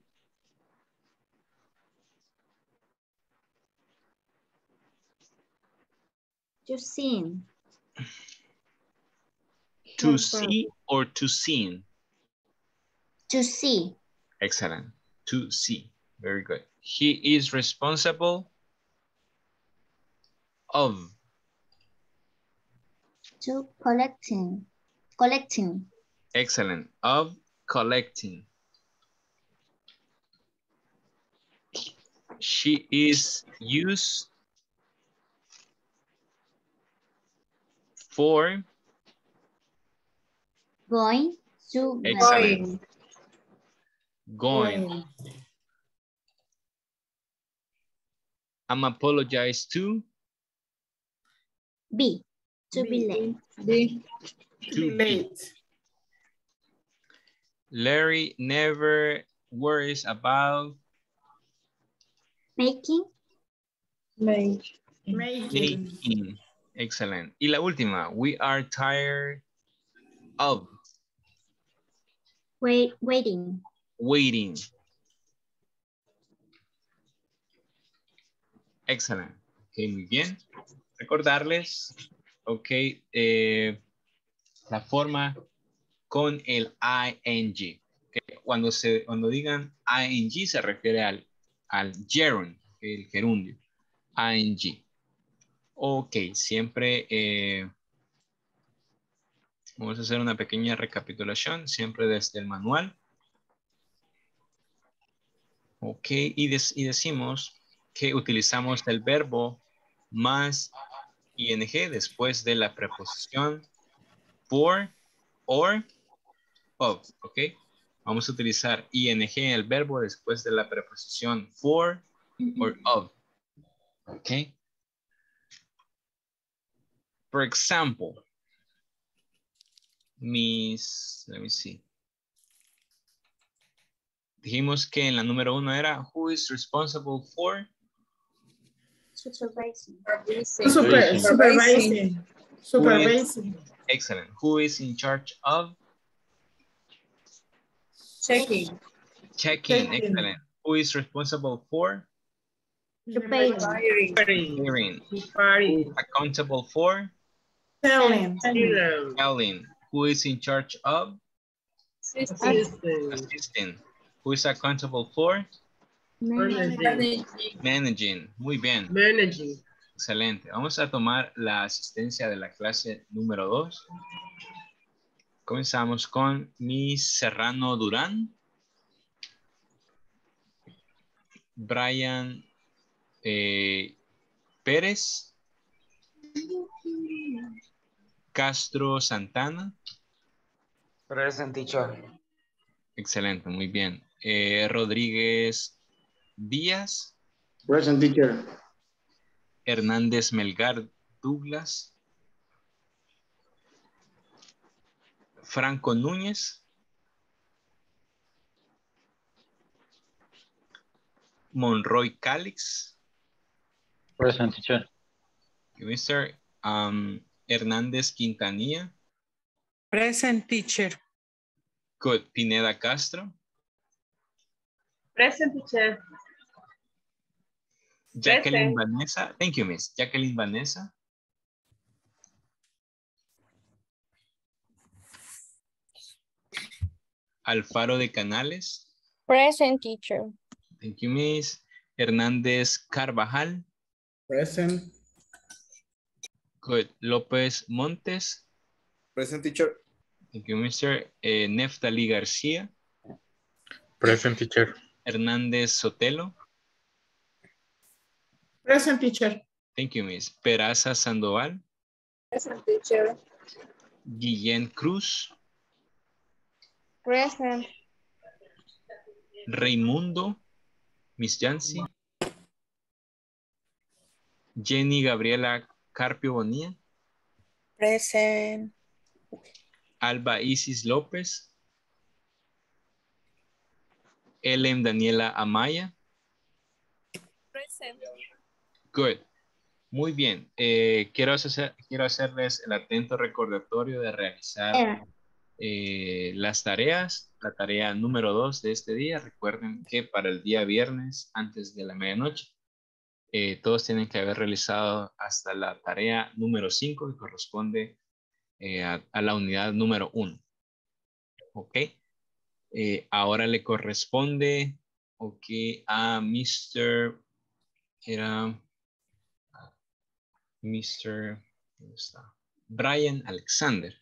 To sing. To see or to seen. To see. Excellent. To see. Very good. He is responsible of. To collecting. Collecting. Excellent. Of collecting. She is used for Going To Excellent. Going. I'm apologize to. Be. To be late. Be. To be. Larry never worries about Making. Make. making. Excellent. Y la última, we are tired of Wait, waiting. waiting. Excellent. Ok, muy bien. Recordarles, ok, eh, la forma con el ing. ok. Cuando, se, cuando digan ing se refiere al, al el gerundio. ing. Ok, siempre eh, vamos a hacer una pequeña recapitulación, siempre desde el manual. Ok, y, des- y decimos que utilizamos el verbo más ing después de la preposición for, or, of, ok. Vamos a utilizar ing en el verbo después de la preposición for or of, ok. For example, mis, let me see. Dijimos que en la número uno era who is responsible for Supervising. Super, supervising. Who Supervising. is- excellent. Who is in charge of Checking. checking? Checking. Excellent. Who is responsible for Preparing. hearing? Preparing. Who is accountable for Telling. telling? Who is in charge of Assistant. assisting? Who is accountable for Managing. managing? Muy bien. Managing. Excelente. Vamos a tomar la asistencia de la clase número 2. Comenzamos con Miss Serrano Durán. Brian eh, Pérez. Castro Santana. Present teacher. Excelente, muy bien. Eh, Rodríguez Díaz. Present teacher. Hernández Melgar Douglas. Franco Núñez. Monroy Calix. Present teacher. Mr. Um, Hernández Quintanilla. Present teacher. Good. Pineda Castro. Present teacher. Jacqueline Present. Vanessa. Thank you, Miss. Jacqueline Vanessa. Alfaro de Canales. Present teacher. Thank you, Miss. Hernández Carvajal. Present. Good. López Montes. Present teacher. Thank you, Mr. Eh, Neftali García. Present teacher. Hernández Sotelo. Present teacher. Thank you, Miss. Peraza Sandoval. Present teacher. Guillén Cruz. Present. Raimundo. Miss Yancy. Jenny Gabriela Carpio Bonilla. Present. Alba Isis López. Ellen Daniela Amaya. Present. Good. Muy bien. Eh, quiero, hacer, quiero hacerles el atento recordatorio de realizar Eh, eh, las tareas. La tarea número dos de este día. Recuerden que para el día viernes, antes de la medianoche, eh, todos tienen que haber realizado hasta la tarea número 5 que corresponde a, a la unidad número 1. ¿Ok? Ahora le corresponde, ok, a Mr. Era Mr. ¿dónde está? Brian Alexander.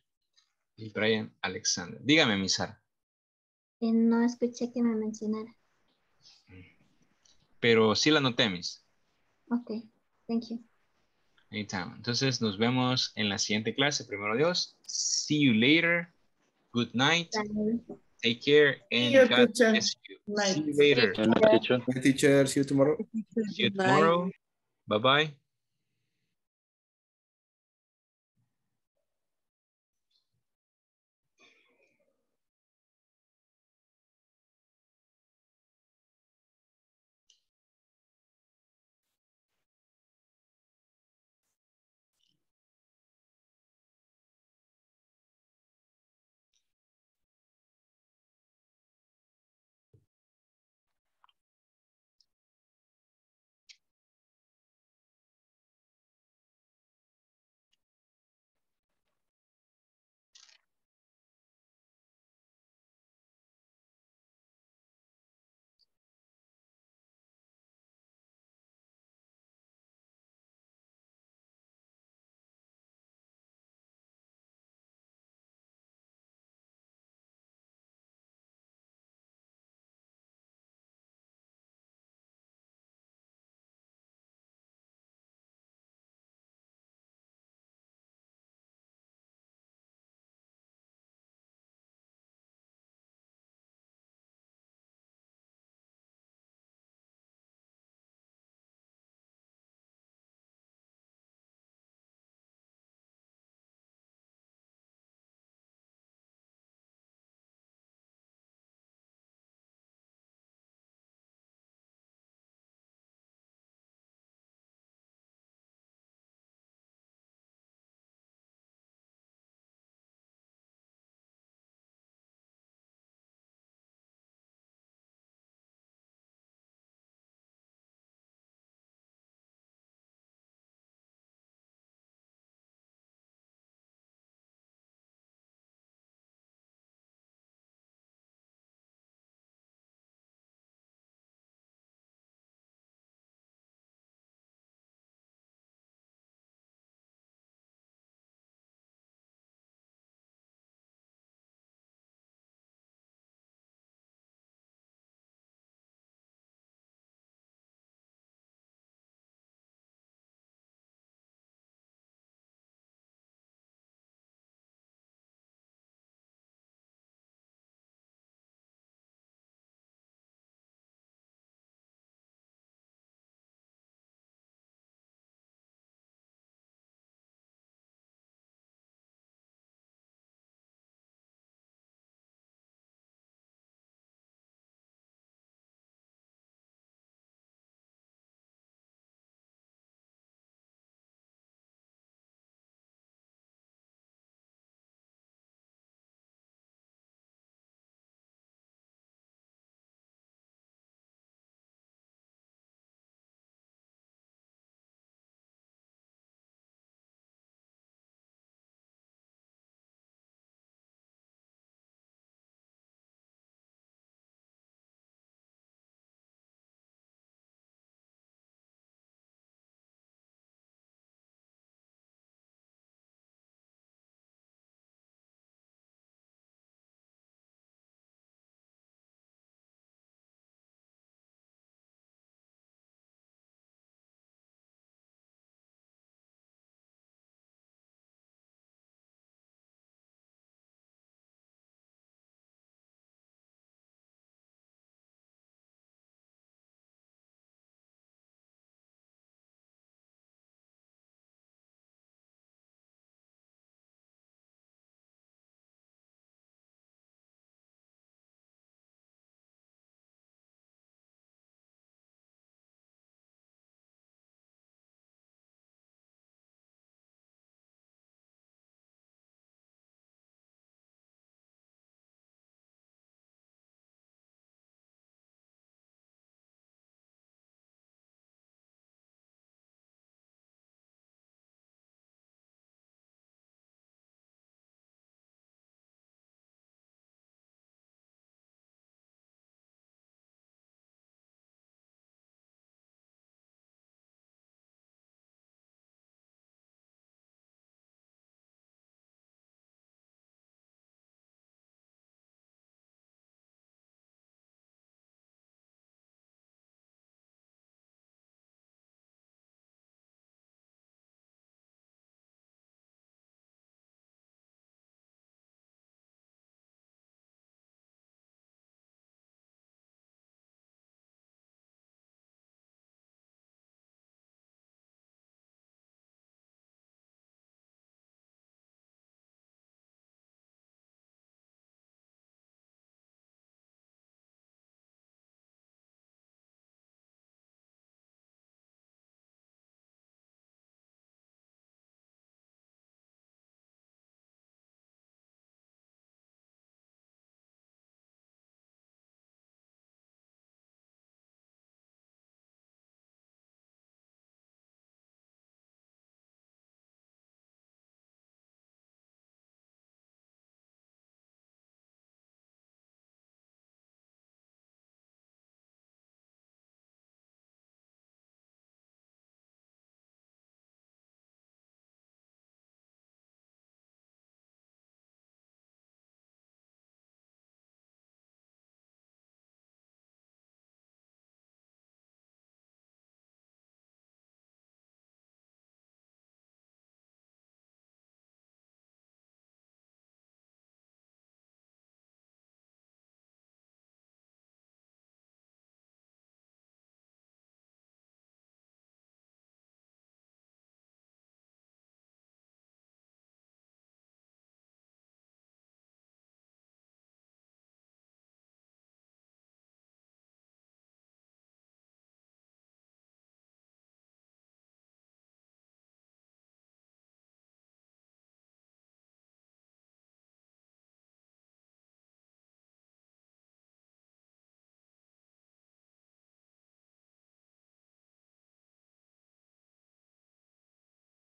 Y Brian Alexander. Dígame, mi Sara. eh, no escuché que me mencionara. Pero sí la noté, mis. Ok, thank you. Anytime. Entonces nos vemos en la siguiente clase. Primero Dios. See you later. Good night. Take care and you, God teacher. bless you. Night. See you later. Good night, teacher. See you tomorrow. See you tomorrow. Bye-bye.